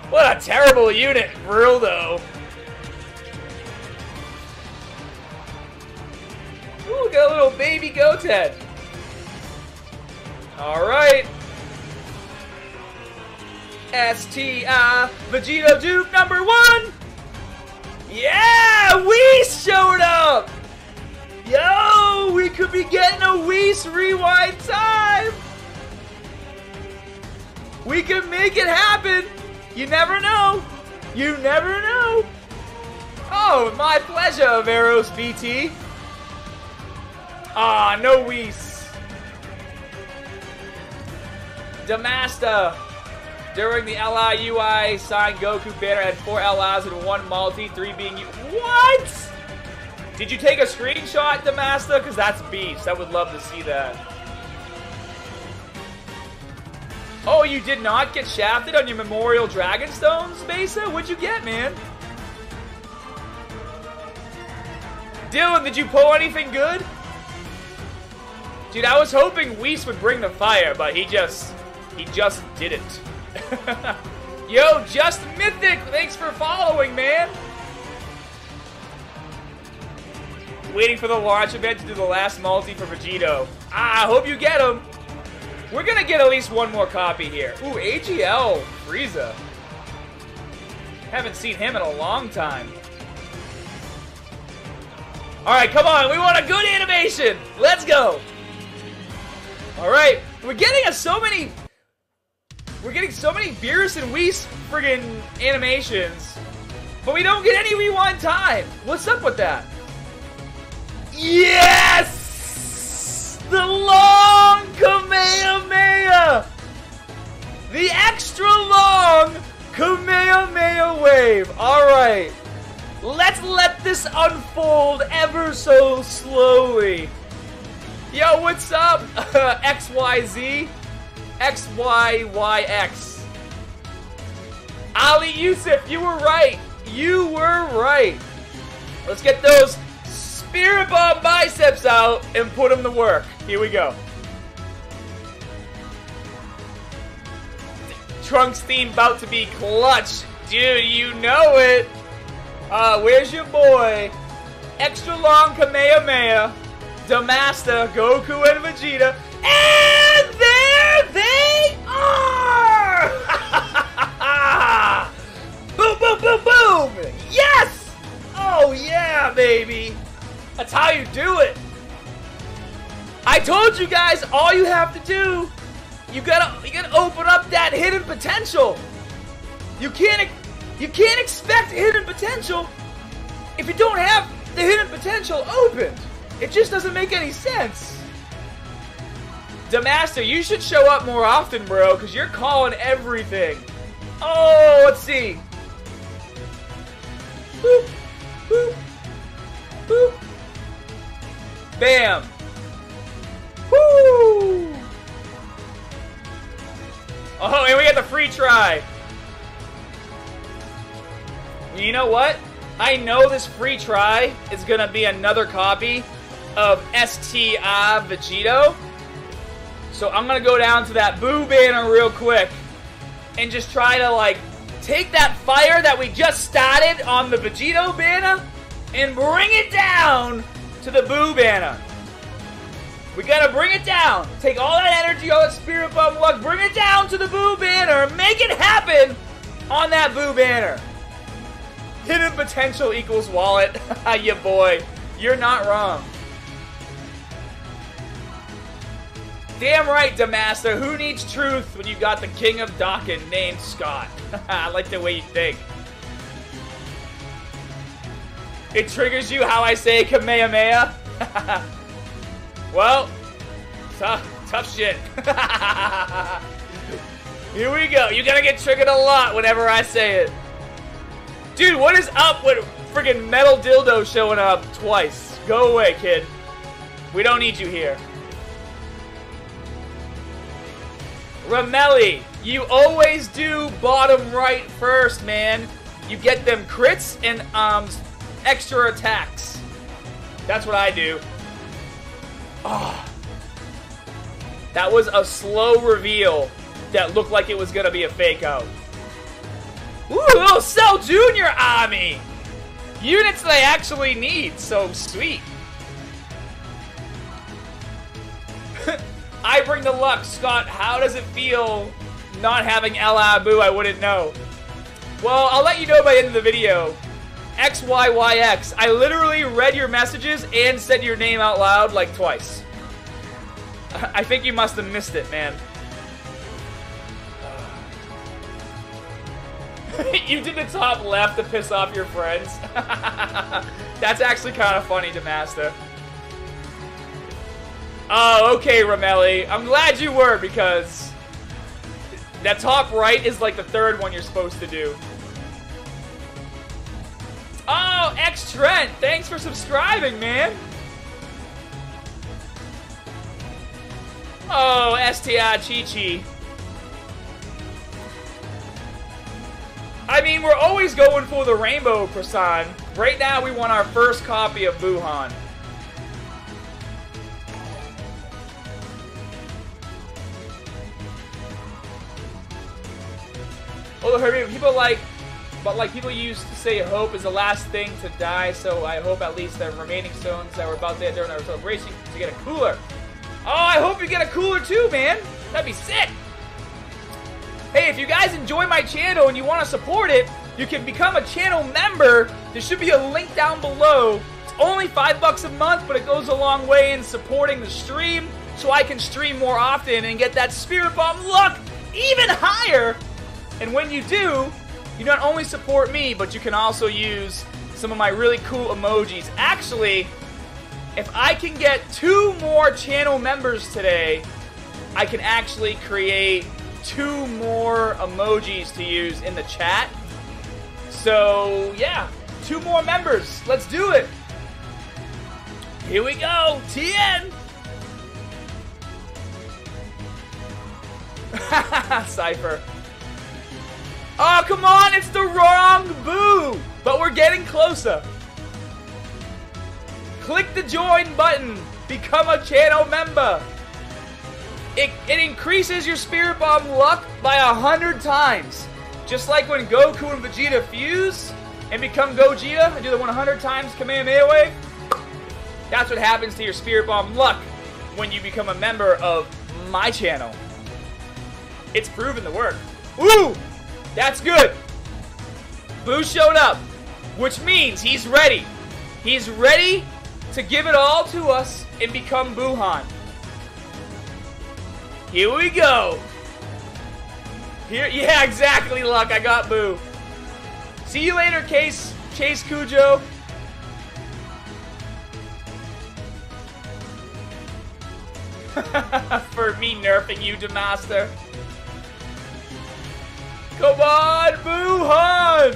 A: what a terrible unit, Real though. Ooh, got a little baby Goten. Alright. STR Vegito dupe number one! Yeah! We showed up! Yo! We could be getting a Whis rewind time! We can make it happen! You never know! You never know! Oh, my pleasure, Averos BT. Ah, no Whis. Damasta. During the LIUI signed Goku banner had four LRs and one multi, three being you. What? Did you take a screenshot, Damasta? Because that's beast. I would love to see that. Oh, you did not get shafted on your Memorial Dragon Stones, Mesa? What'd you get, man? Dylan, did you pull anything good? Dude, I was hoping Whis would bring the fire, but he just... He just didn't. Yo, Just Mythic, thanks for following, man. Waiting for the launch event to do the last multi for Vegito. Ah, I hope you get him. We're gonna get at least one more copy here. Ooh, AGL Frieza. Haven't seen him in a long time. Alright, come on. We want a good animation. Let's go. Alright. We're getting us so many we're getting so many Beerus and Whis friggin' animations, but we don't get any rewind time. What's up with that? Yes! The long Kamehameha! The extra long Kamehameha wave. Alright. Let's let this unfold ever so slowly. Yo, what's up? XYZ? XYYX. Ali Yusuf, you were right. You were right. Let's get those Spirit Bomb biceps out and put them to work. Here we go. Trunks theme about to be clutch. Dude, you know it. Uh, where's your boy? Extra long Kamehameha, Damasta, Goku, and Vegeta. And there they are! boom, boom, boom, boom! Yes! Oh, yeah, baby! That's how you do it! I told you guys, all you have to do, you gotta, you gotta open up that hidden potential. You can't, you can't expect hidden potential if you don't have the hidden potential opened. It just doesn't make any sense. Demaster, you should show up more often, bro, because you're calling everything. Oh, let's see. Boop, boop, boop. Bam. Woo! Oh, and we got the free try. You know what? I know this free try is to be another copy of STR Vegito. So I'm gonna go down to that Boo banner real quick and just try to like take that fire that we just started on the Vegito banner and bring it down to the Boo banner. We gotta bring it down. Take all that energy, all that spirit bomb luck, bring it down to the Boo banner. Make it happen on that Boo banner. Hidden potential equals wallet. Ah yeah, boy. You're not wrong. Damn right, Demaster. Who needs truth when you got the king of Dokkan named Scott? I like the way you think. It triggers you how I say Kamehameha? well, tough, tough shit. Here we go. You're gonna get triggered a lot whenever I say it. Dude, what is up with friggin' metal dildo showing up twice? Go away, kid. We don't need you here. Ramelli, you always do bottom right first, man. You get them crits and um extra attacks. That's what I do. Oh. That was a slow reveal that looked like it was gonna be a fake out. Ooh, little Cell Jr. army! Units they actually need, so sweet. I bring the luck, Scott. How does it feel not having El Abu? I wouldn't know. Well, I'll let you know by the end of the video. XYYX. I literally read your messages and said your name out loud like twice. I think you must have missed it, man. you did the top left to piss off your friends. That's actually kind of funny to master. Oh, okay, Ramelli. I'm glad you were because that top right is like the third one you're supposed to do. Oh, X Trent, thanks for subscribing, man. Oh, STR Chi Chi. I mean, we're always going for the rainbow croissant. Right now, we want our first copy of Buuhan. Oh, people like, but like people used to say hope is the last thing to die, so I hope at least the remaining stones that were about there during our celebration to get a cooler. Oh, I hope you get a cooler too, man. That'd be sick. Hey, if you guys enjoy my channel and you want to support it, you can become a channel member. There should be a link down below. It's only five bucks a month, but it goes a long way in supporting the stream so I can stream more often and get that Spirit Bomb luck even higher. And when you do, you not only support me, but you can also use some of my really cool emojis. Actually, if I can get two more channel members today, I can actually create two more emojis to use in the chat. So, yeah, two more members. Let's do it. Here we go. TN. Cypher. Oh, come on. It's the wrong boo. But we're getting closer. Click the join button. Become a channel member. It, it increases your Spirit Bomb luck by a hundred times. Just like when Goku and Vegeta fuse and become Gogeta and do the 100 times Kamehameha wave. That's what happens to your Spirit Bomb luck when you become a member of my channel. It's proven to work. Ooh! That's good. Boo showed up, which means he's ready. He's ready to give it all to us and become Buuhan. Here we go. Here, yeah, exactly, Luck. I got Boo. See you later, Case Chase Cujo. For me nerfing you, Demaster. Come on, Buuhan!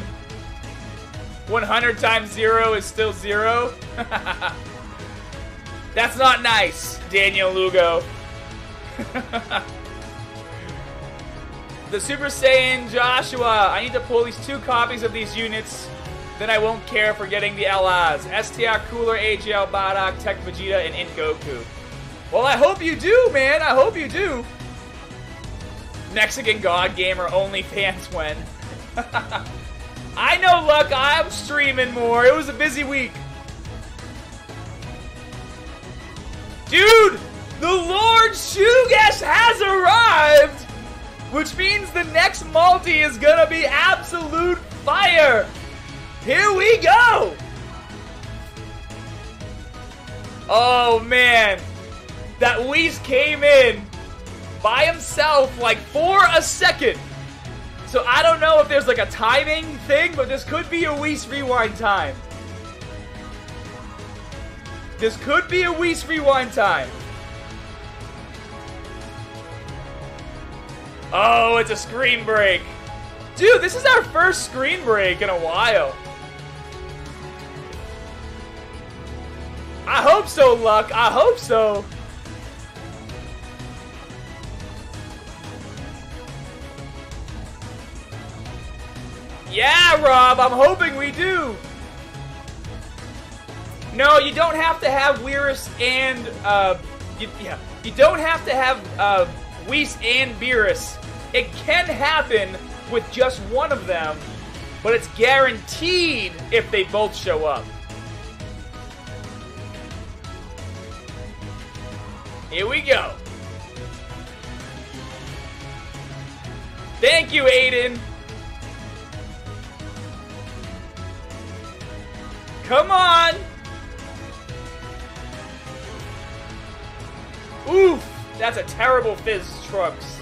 A: 100 times 0 is still 0? That's not nice, Daniel Lugo. the Super Saiyan Joshua. I need to pull these two copies of these units. Then I won't care for getting the LRs. STR Cooler, AGL Bardock, Tech Vegeta, and Int Goku. Well, I hope you do, man. I hope you do. Mexican God Gamer only fans when. I know, Luck. I'm streaming more. It was a busy week. Dude, the Lord Shugesh has arrived! Which means the next multi is gonna be absolute fire! Here we go! Oh man, that Whis came in by himself like for a second. So I don't know if there's like a timing thing, but this could be a Whis rewind time. This could be a Whis rewind time. Oh, it's a screen break. Dude, this is our first screen break in a while. I hope so, Luck. I hope so. Yeah, Rob, I'm hoping we do. No, you don't have to have Weirus and, uh, you, yeah, you don't have to have, uh, Whis and Beerus. It can happen with just one of them, but it's guaranteed if they both show up. Here we go. Thank you, Aiden. Come on. Oof. That's a terrible fizz, Trunks.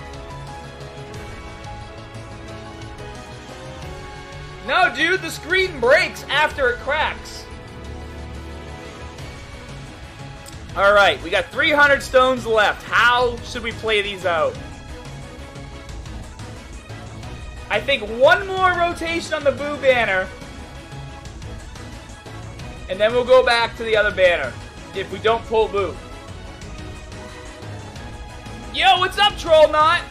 A: No, dude, the screen breaks after it cracks. Alright, we got 300 stones left. How should we play these out? I think one more rotation on the Boo banner. And then we'll go back to the other banner. If we don't pull Boo. Yo, what's up, Troll Knot?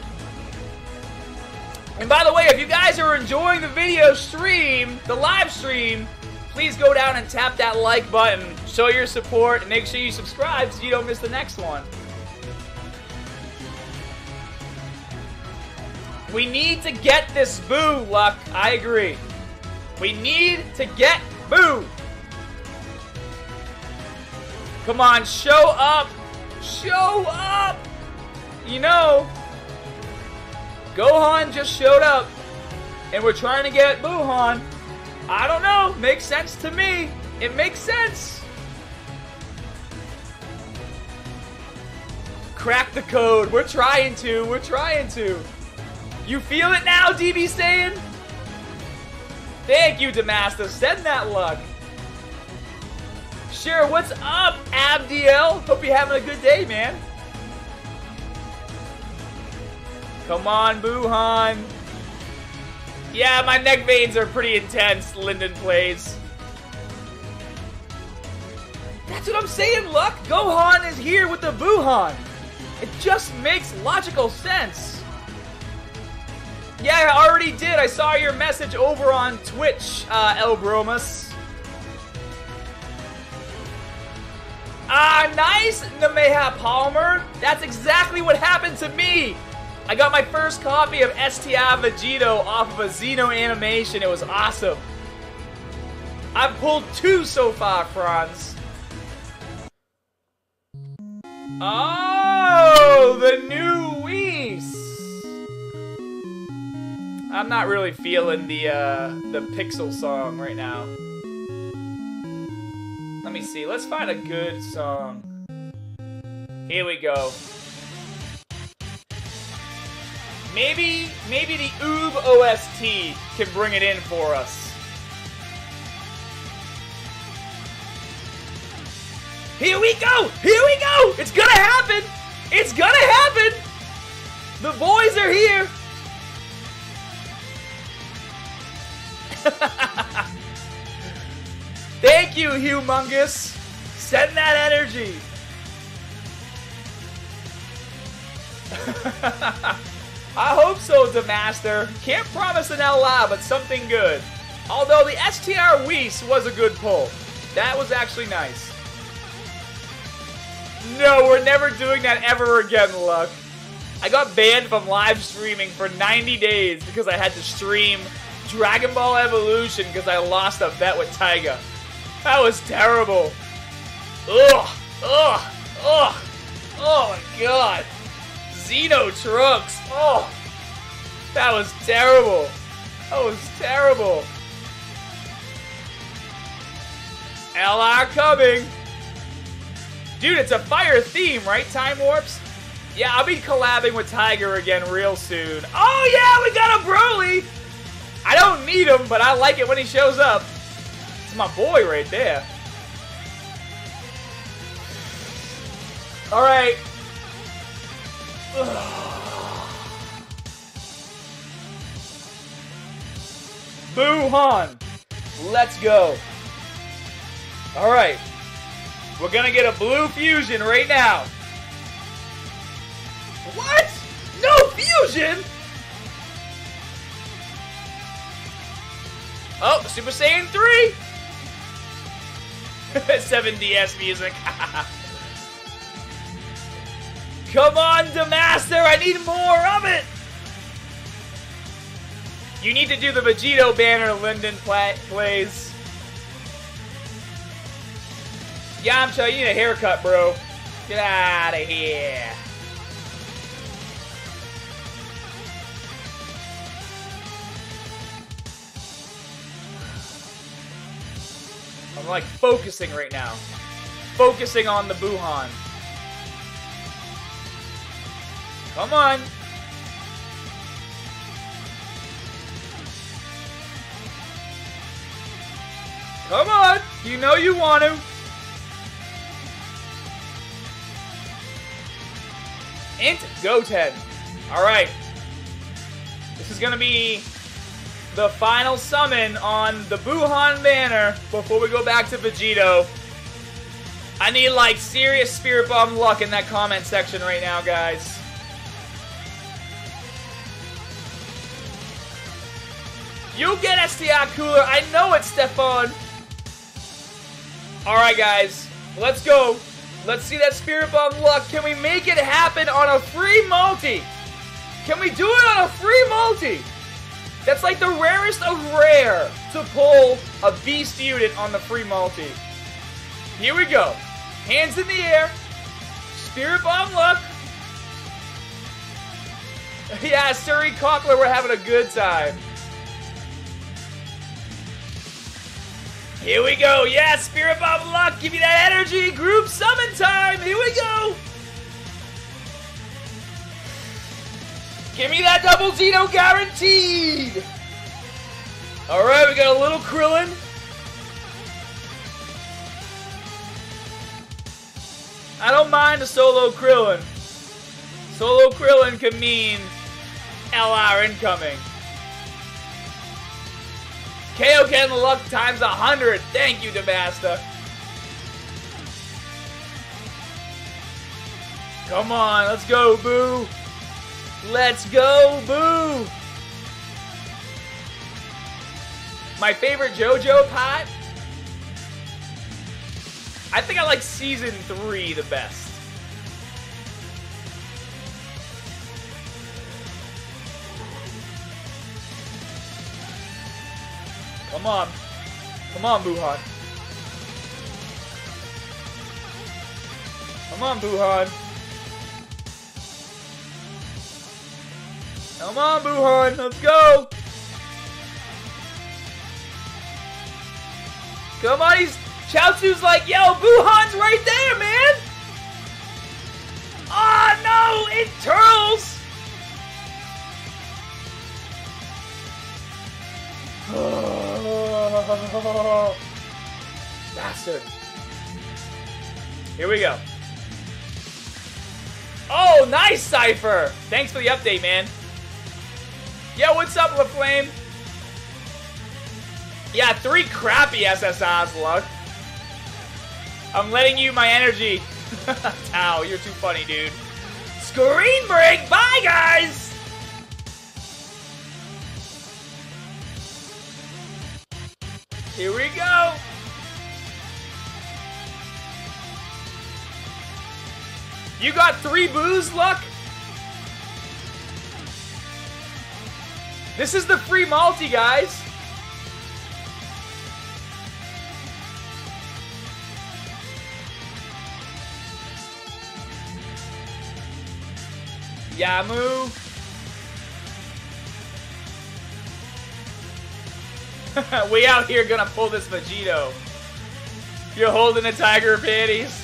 A: And by the way, if you guys are enjoying the video stream, the live stream, please go down and tap that like button. Show your support and make sure you subscribe so you don't miss the next one. We need to get this boo, Luck. I agree. We need to get boo. Come on, show up. Show up. You know, Gohan just showed up, and we're trying to get Buuhan. I don't know. Makes sense to me. It makes sense. Crack the code. We're trying to. We're trying to. You feel it now, DB saying? Thank you, Demaster. Send that luck. Sure, what's up, Abdiel? Hope you're having a good day, man. Come on, Buuhan. Yeah, my neck veins are pretty intense, Linden plays. That's what I'm saying, Luck. Gohan is here with the Buuhan. It just makes logical sense. Yeah, I already did. I saw your message over on Twitch, uh, El. Ah, nice, Nameha Palmer. That's exactly what happened to me. I got my first copy of STI Vegito off of a Xeno animation. It was awesome. I've pulled two so far, Franz. Oh, the new Whis. I'm not really feeling the uh, the Pixel song right now. Let me see. Let's find a good song. Here we go. Maybe, maybe the Oob OST can bring it in for us. Here we go! Here we go! It's gonna happen! It's gonna happen! The boys are here! Thank you, Humongous! Send that energy! I hope so, Demaster. Can't promise an LR, but something good. Although the STR Whis was a good pull. That was actually nice. No, we're never doing that ever again, Luck. I got banned from live streaming for 90 days because I had to stream Dragon Ball Evolution because I lost a bet with Taiga. That was terrible. Ugh, ugh, ugh. Oh my god. Xeno Trunks. Oh, that was terrible. That was terrible. LR coming. Dude, it's a fire theme, right? Time Warps? Yeah, I'll be collabing with Tiger again real soon. Oh yeah, we got a Broly! I don't need him, but I like it when he shows up. My boy right there. Alright. Buuhan. Let's go. Alright. We're gonna get a blue fusion right now. What? No fusion? Oh, Super Saiyan 3! 7DS music. Come on, Demaster, I need more of it! You need to do the Vegito banner Linden play plays. Yamcha, you need a haircut, bro. Get out of here. I'm like focusing right now. Focusing on the Buuhan. Come on. Come on. You know you want to. Int Goten. Alright. This is gonna be the final summon on the Buuhan banner before we go back to Vegito. I need like serious Spirit Bomb luck in that comment section right now, guys. You get STI Cooler. I know it, Stefan. Alright, guys. Let's go. Let's see that Spirit Bomb luck. Can we make it happen on a free multi? Can we do it on a free multi? That's like the rarest of rare to pull a beast unit on the free multi. Here we go. Hands in the air. Spirit Bomb luck. yeah, Surrey Cockler, we're having a good time. Here we go. Yeah, Spirit Bomb luck. Give me that energy. Group summon time. Here we go. Give me that double Xeno guaranteed! Alright, we got a little Krillin. I don't mind a solo Krillin. Solo Krillin can mean LR incoming. Kaioken luck times a hundred. Thank you, Demasta. Come on, let's go, Boo. Let's go, Boo! My favorite JoJo pot? I think I like Season 3 the best. Come on. Come on, Buuhan. Come on, Buuhan. Come on, Buuhan, let's go! Come on, he's... Chiaotzu's like, yo, Buuhan's right there, man! Oh, no! It bastard. Here we go. Oh, nice, Cypher! Thanks for the update, man. Yo, what's up, LaFlame? Yeah, three crappy SSRs, luck. I'm letting you my energy. Tao, you're too funny, dude. Screen break! Bye, guys! Here we go! You got three boos, Luck? This is the free multi, guys. Yamu. we out here gonna pull this Vegito. You're holding a tiger panties.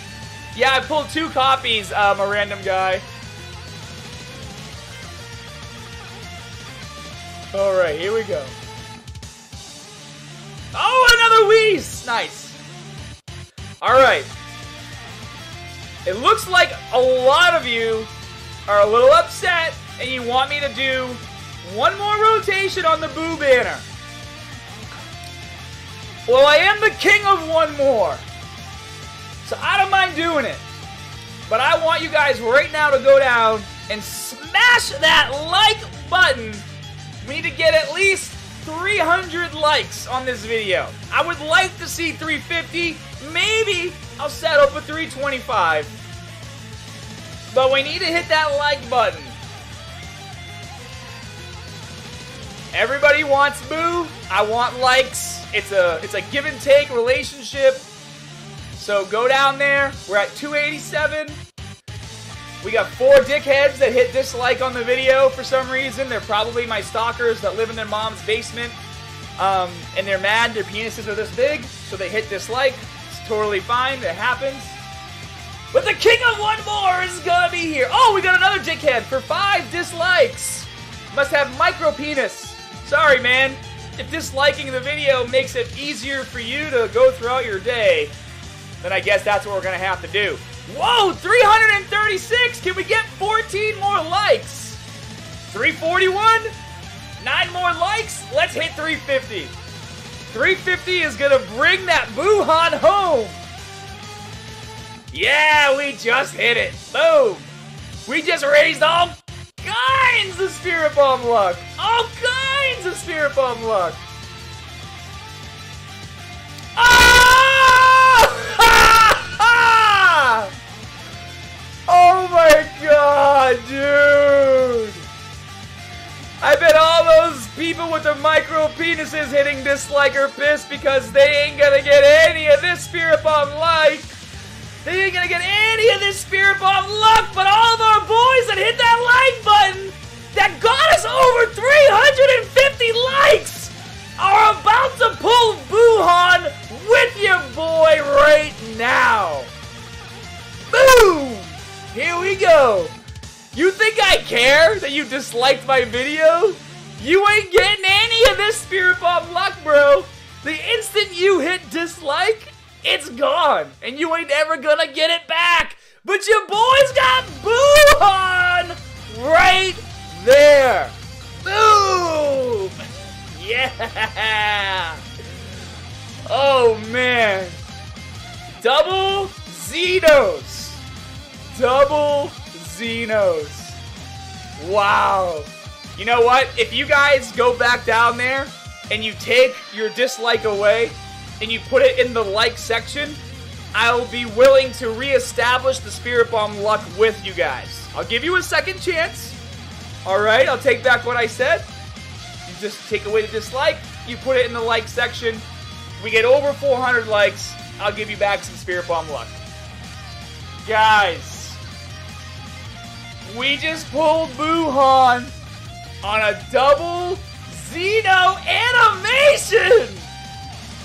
A: Yeah, I pulled two copies, um, a random guy. Alright, here we go. Oh, another Whis! Nice. Alright. It looks like a lot of you are a little upset and you want me to do one more rotation on the Boo banner. Well, I am the king of one more. So I don't mind doing it. But I want you guys right now to go down and smash that like button. We need to get at least 300 likes on this video. I would like to see 350. Maybe I'll settle for 325. But we need to hit that like button. Everybody wants boo. I want likes. It's a it's a give and take relationship. So go down there. We're at 287. We got four dickheads that hit dislike on the video for some reason. They're probably my stalkers that live in their mom's basement. Um, and they're mad their penises are this big, so they hit dislike. It's totally fine. It happens. But the king of one more is gonna be here. Oh, we got another dickhead for five dislikes. Must have micro penis. Sorry, man. If disliking the video makes it easier for you to go throughout your day, then I guess that's what we're gonna have to do. Whoa, 336! Can we get 14 more likes? 341? Nine more likes? Let's hit 350. 350 is gonna bring that Buuhan home. Yeah, we just hit it. Boom. We just raised all kinds of Spirit Bomb luck. All kinds of Spirit Bomb luck. Ah! oh my god, dude! I bet all those people with the micro penises hitting dislike are pissed because they ain't gonna get any of this Spirit Bomb like. They ain't gonna get any of this Spirit Bomb luck, but all of our boys that hit that like button that got us over 350 likes are about to pull Buuhan with your boy You think I care that you disliked my video? You ain't getting any of this Spirit Bomb luck, bro. The instant you hit dislike, it's gone. And you ain't ever gonna get it back. But your boys got Buuhan right there. Boom! Yeah! Oh, man. Double Xenos. Double Wow. You know what? If you guys go back down there and you take your dislike away and you put it in the like section, I'll be willing to reestablish the Spirit Bomb luck with you guys. I'll give you a second chance. Alright, I'll take back what I said. You just take away the dislike, you put it in the like section. We get over 400 likes, I'll give you back some Spirit Bomb luck. Guys, we just pulled Buuhan on a double Xeno animation!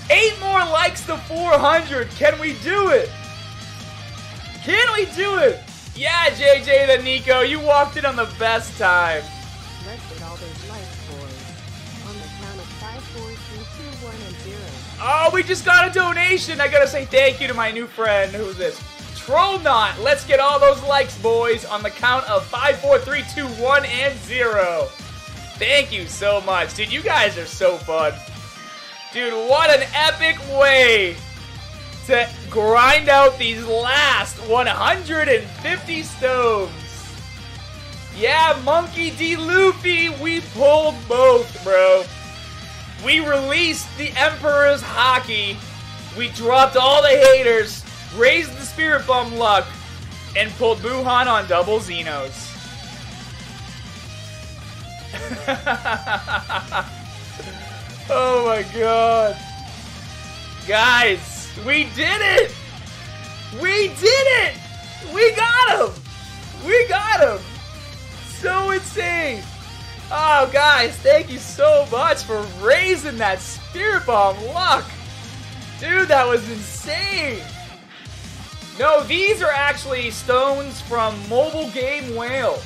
A: Eight more likes to 400. Can we do it? Can we do it? Yeah, JJ the Nico, you walked in on the best time.
B: Let's all those likes, boys. On the count of five, four, three, two, one, and zero.
A: Oh, we just got a donation. I gotta say thank you to my new friend. Who's this? Trollnot. Let's get all those likes, boys, on the count of five, four, three, two, one, and 0. Thank you so much. Dude, you guys are so fun. Dude, what an epic way to grind out these last 150 stones. Yeah, Monkey D. Luffy, we pulled both, bro. We released the Emperor's Hockey. We dropped all the haters, raised the Spirit Bomb luck, and pulled Buuhan on double Xenos. oh my god. Guys, we did it! We did it! We got him! We got him! so insane. Oh, guys, thank you so much for raising that Spirit Bomb luck. Dude, that was insane. No, these are actually stones from Mobile Game Whale.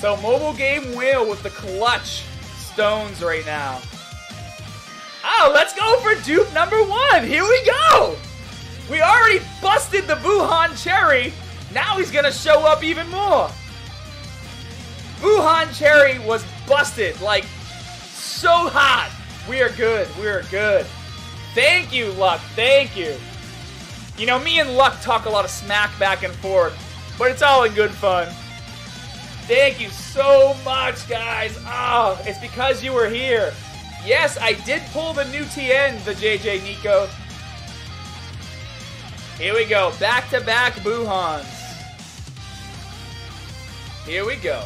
A: So, Mobile Game Whale with the clutch stones right now. Oh, let's go for dupe number one. Here we go. We already busted the Buuhan Cherry. Now he's going to show up even more. Buuhan Cherry was busted. Like, so hot. We are good. We are good. Thank you, Luck. Thank you. You know, me and Luck talk a lot of smack back and forth, but it's all in good fun. Thank you so much, guys. Oh, it's because you were here. Yes, I did pull the new TN, the JJ Nico. Here we go. Back to back Buuhans. Here we go.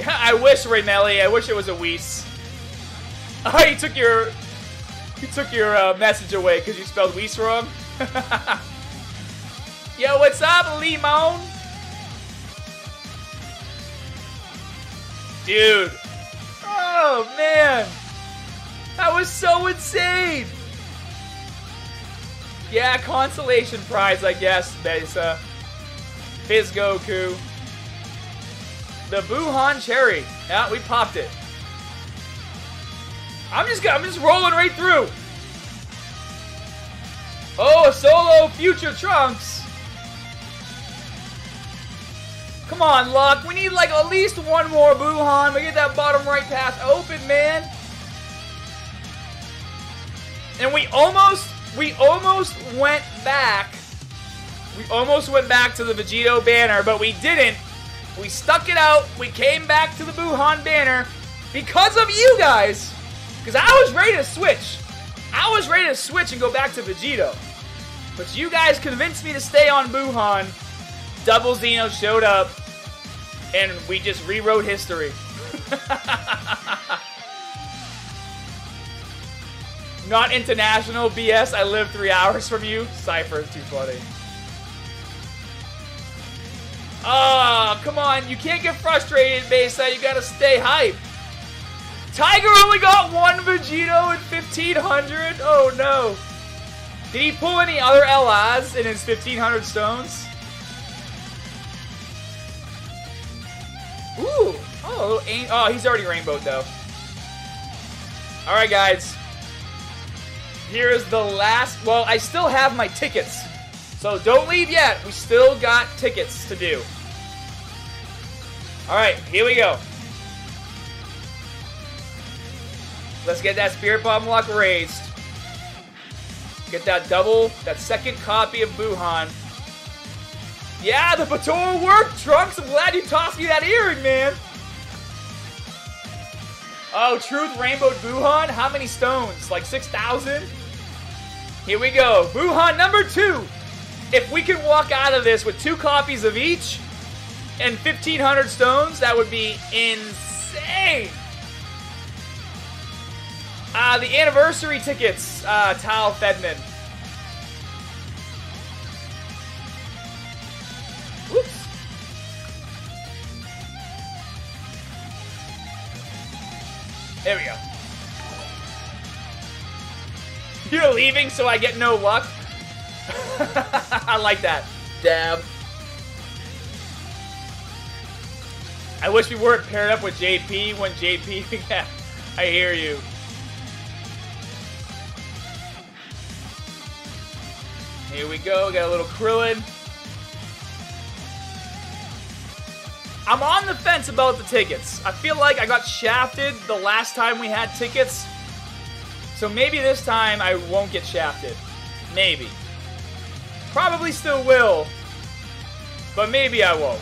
A: I wish, Raynelli, I wish it was a Whis. Oh, you took your you took your uh, message away because you spelled Whis wrong. Yo, what's up, Limon? Dude. Oh, man. That was so insane. Yeah, consolation prize, I guess, Mesa. Fizz Goku. The Buuhan Cherry. Yeah, we popped it. I'm just I'm just rolling right through. Oh, solo future Trunks. Come on, Luck. We need like at least one more Buuhan. We get that bottom right path open, man. And we almost we almost went back. We almost went back to the Vegito banner, but we didn't. We stuck it out. We came back to the Buuhan banner because of you guys. Because I was ready to switch. I was ready to switch and go back to Vegito. But you guys convinced me to stay on Buuhan. Double Xeno showed up. And we just rewrote history. Not international BS. I live three hours from you. Cypher is too funny. Oh, come on. You can't get frustrated, Mesa. You gotta stay hype. Tiger only got one Vegito in 1500? Oh no. Did he pull any other LRs in his 1500 stones? Ooh. Oh, oh, he's already rainbowed though. Alright, guys. Here is the last. Well, I still have my tickets. So don't leave yet. We still got tickets to do. Alright, here we go. Let's get that Spirit Bomb lock raised. Get that double, that second copy of Buuhan. Yeah, the Bator worked, Trunks. I'm glad you tossed me that earring, man. Oh, Truth Rainbow Buuhan? How many stones? Like 6,000? Here we go. Buuhan number two. If we can walk out of this with two copies of each and 1,500 stones, that would be insane. Uh, the anniversary tickets, uh, Tal Fedman. Whoops. There we go. You're leaving so I get no luck? I like that. Dab. I wish we weren't paired up with JP when JP... yeah, I hear you. Here we go. Got a little Krillin. I'm on the fence about the tickets. I feel like I got shafted the last time we had tickets. So maybe this time I won't get shafted. Maybe. Probably still will. But maybe I won't.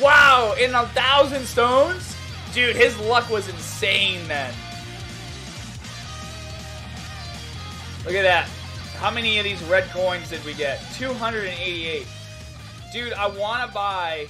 A: Wow, in a thousand stones? Dude, his luck was insane then. Look at that. How many of these red coins did we get? 288. Dude, I want to buy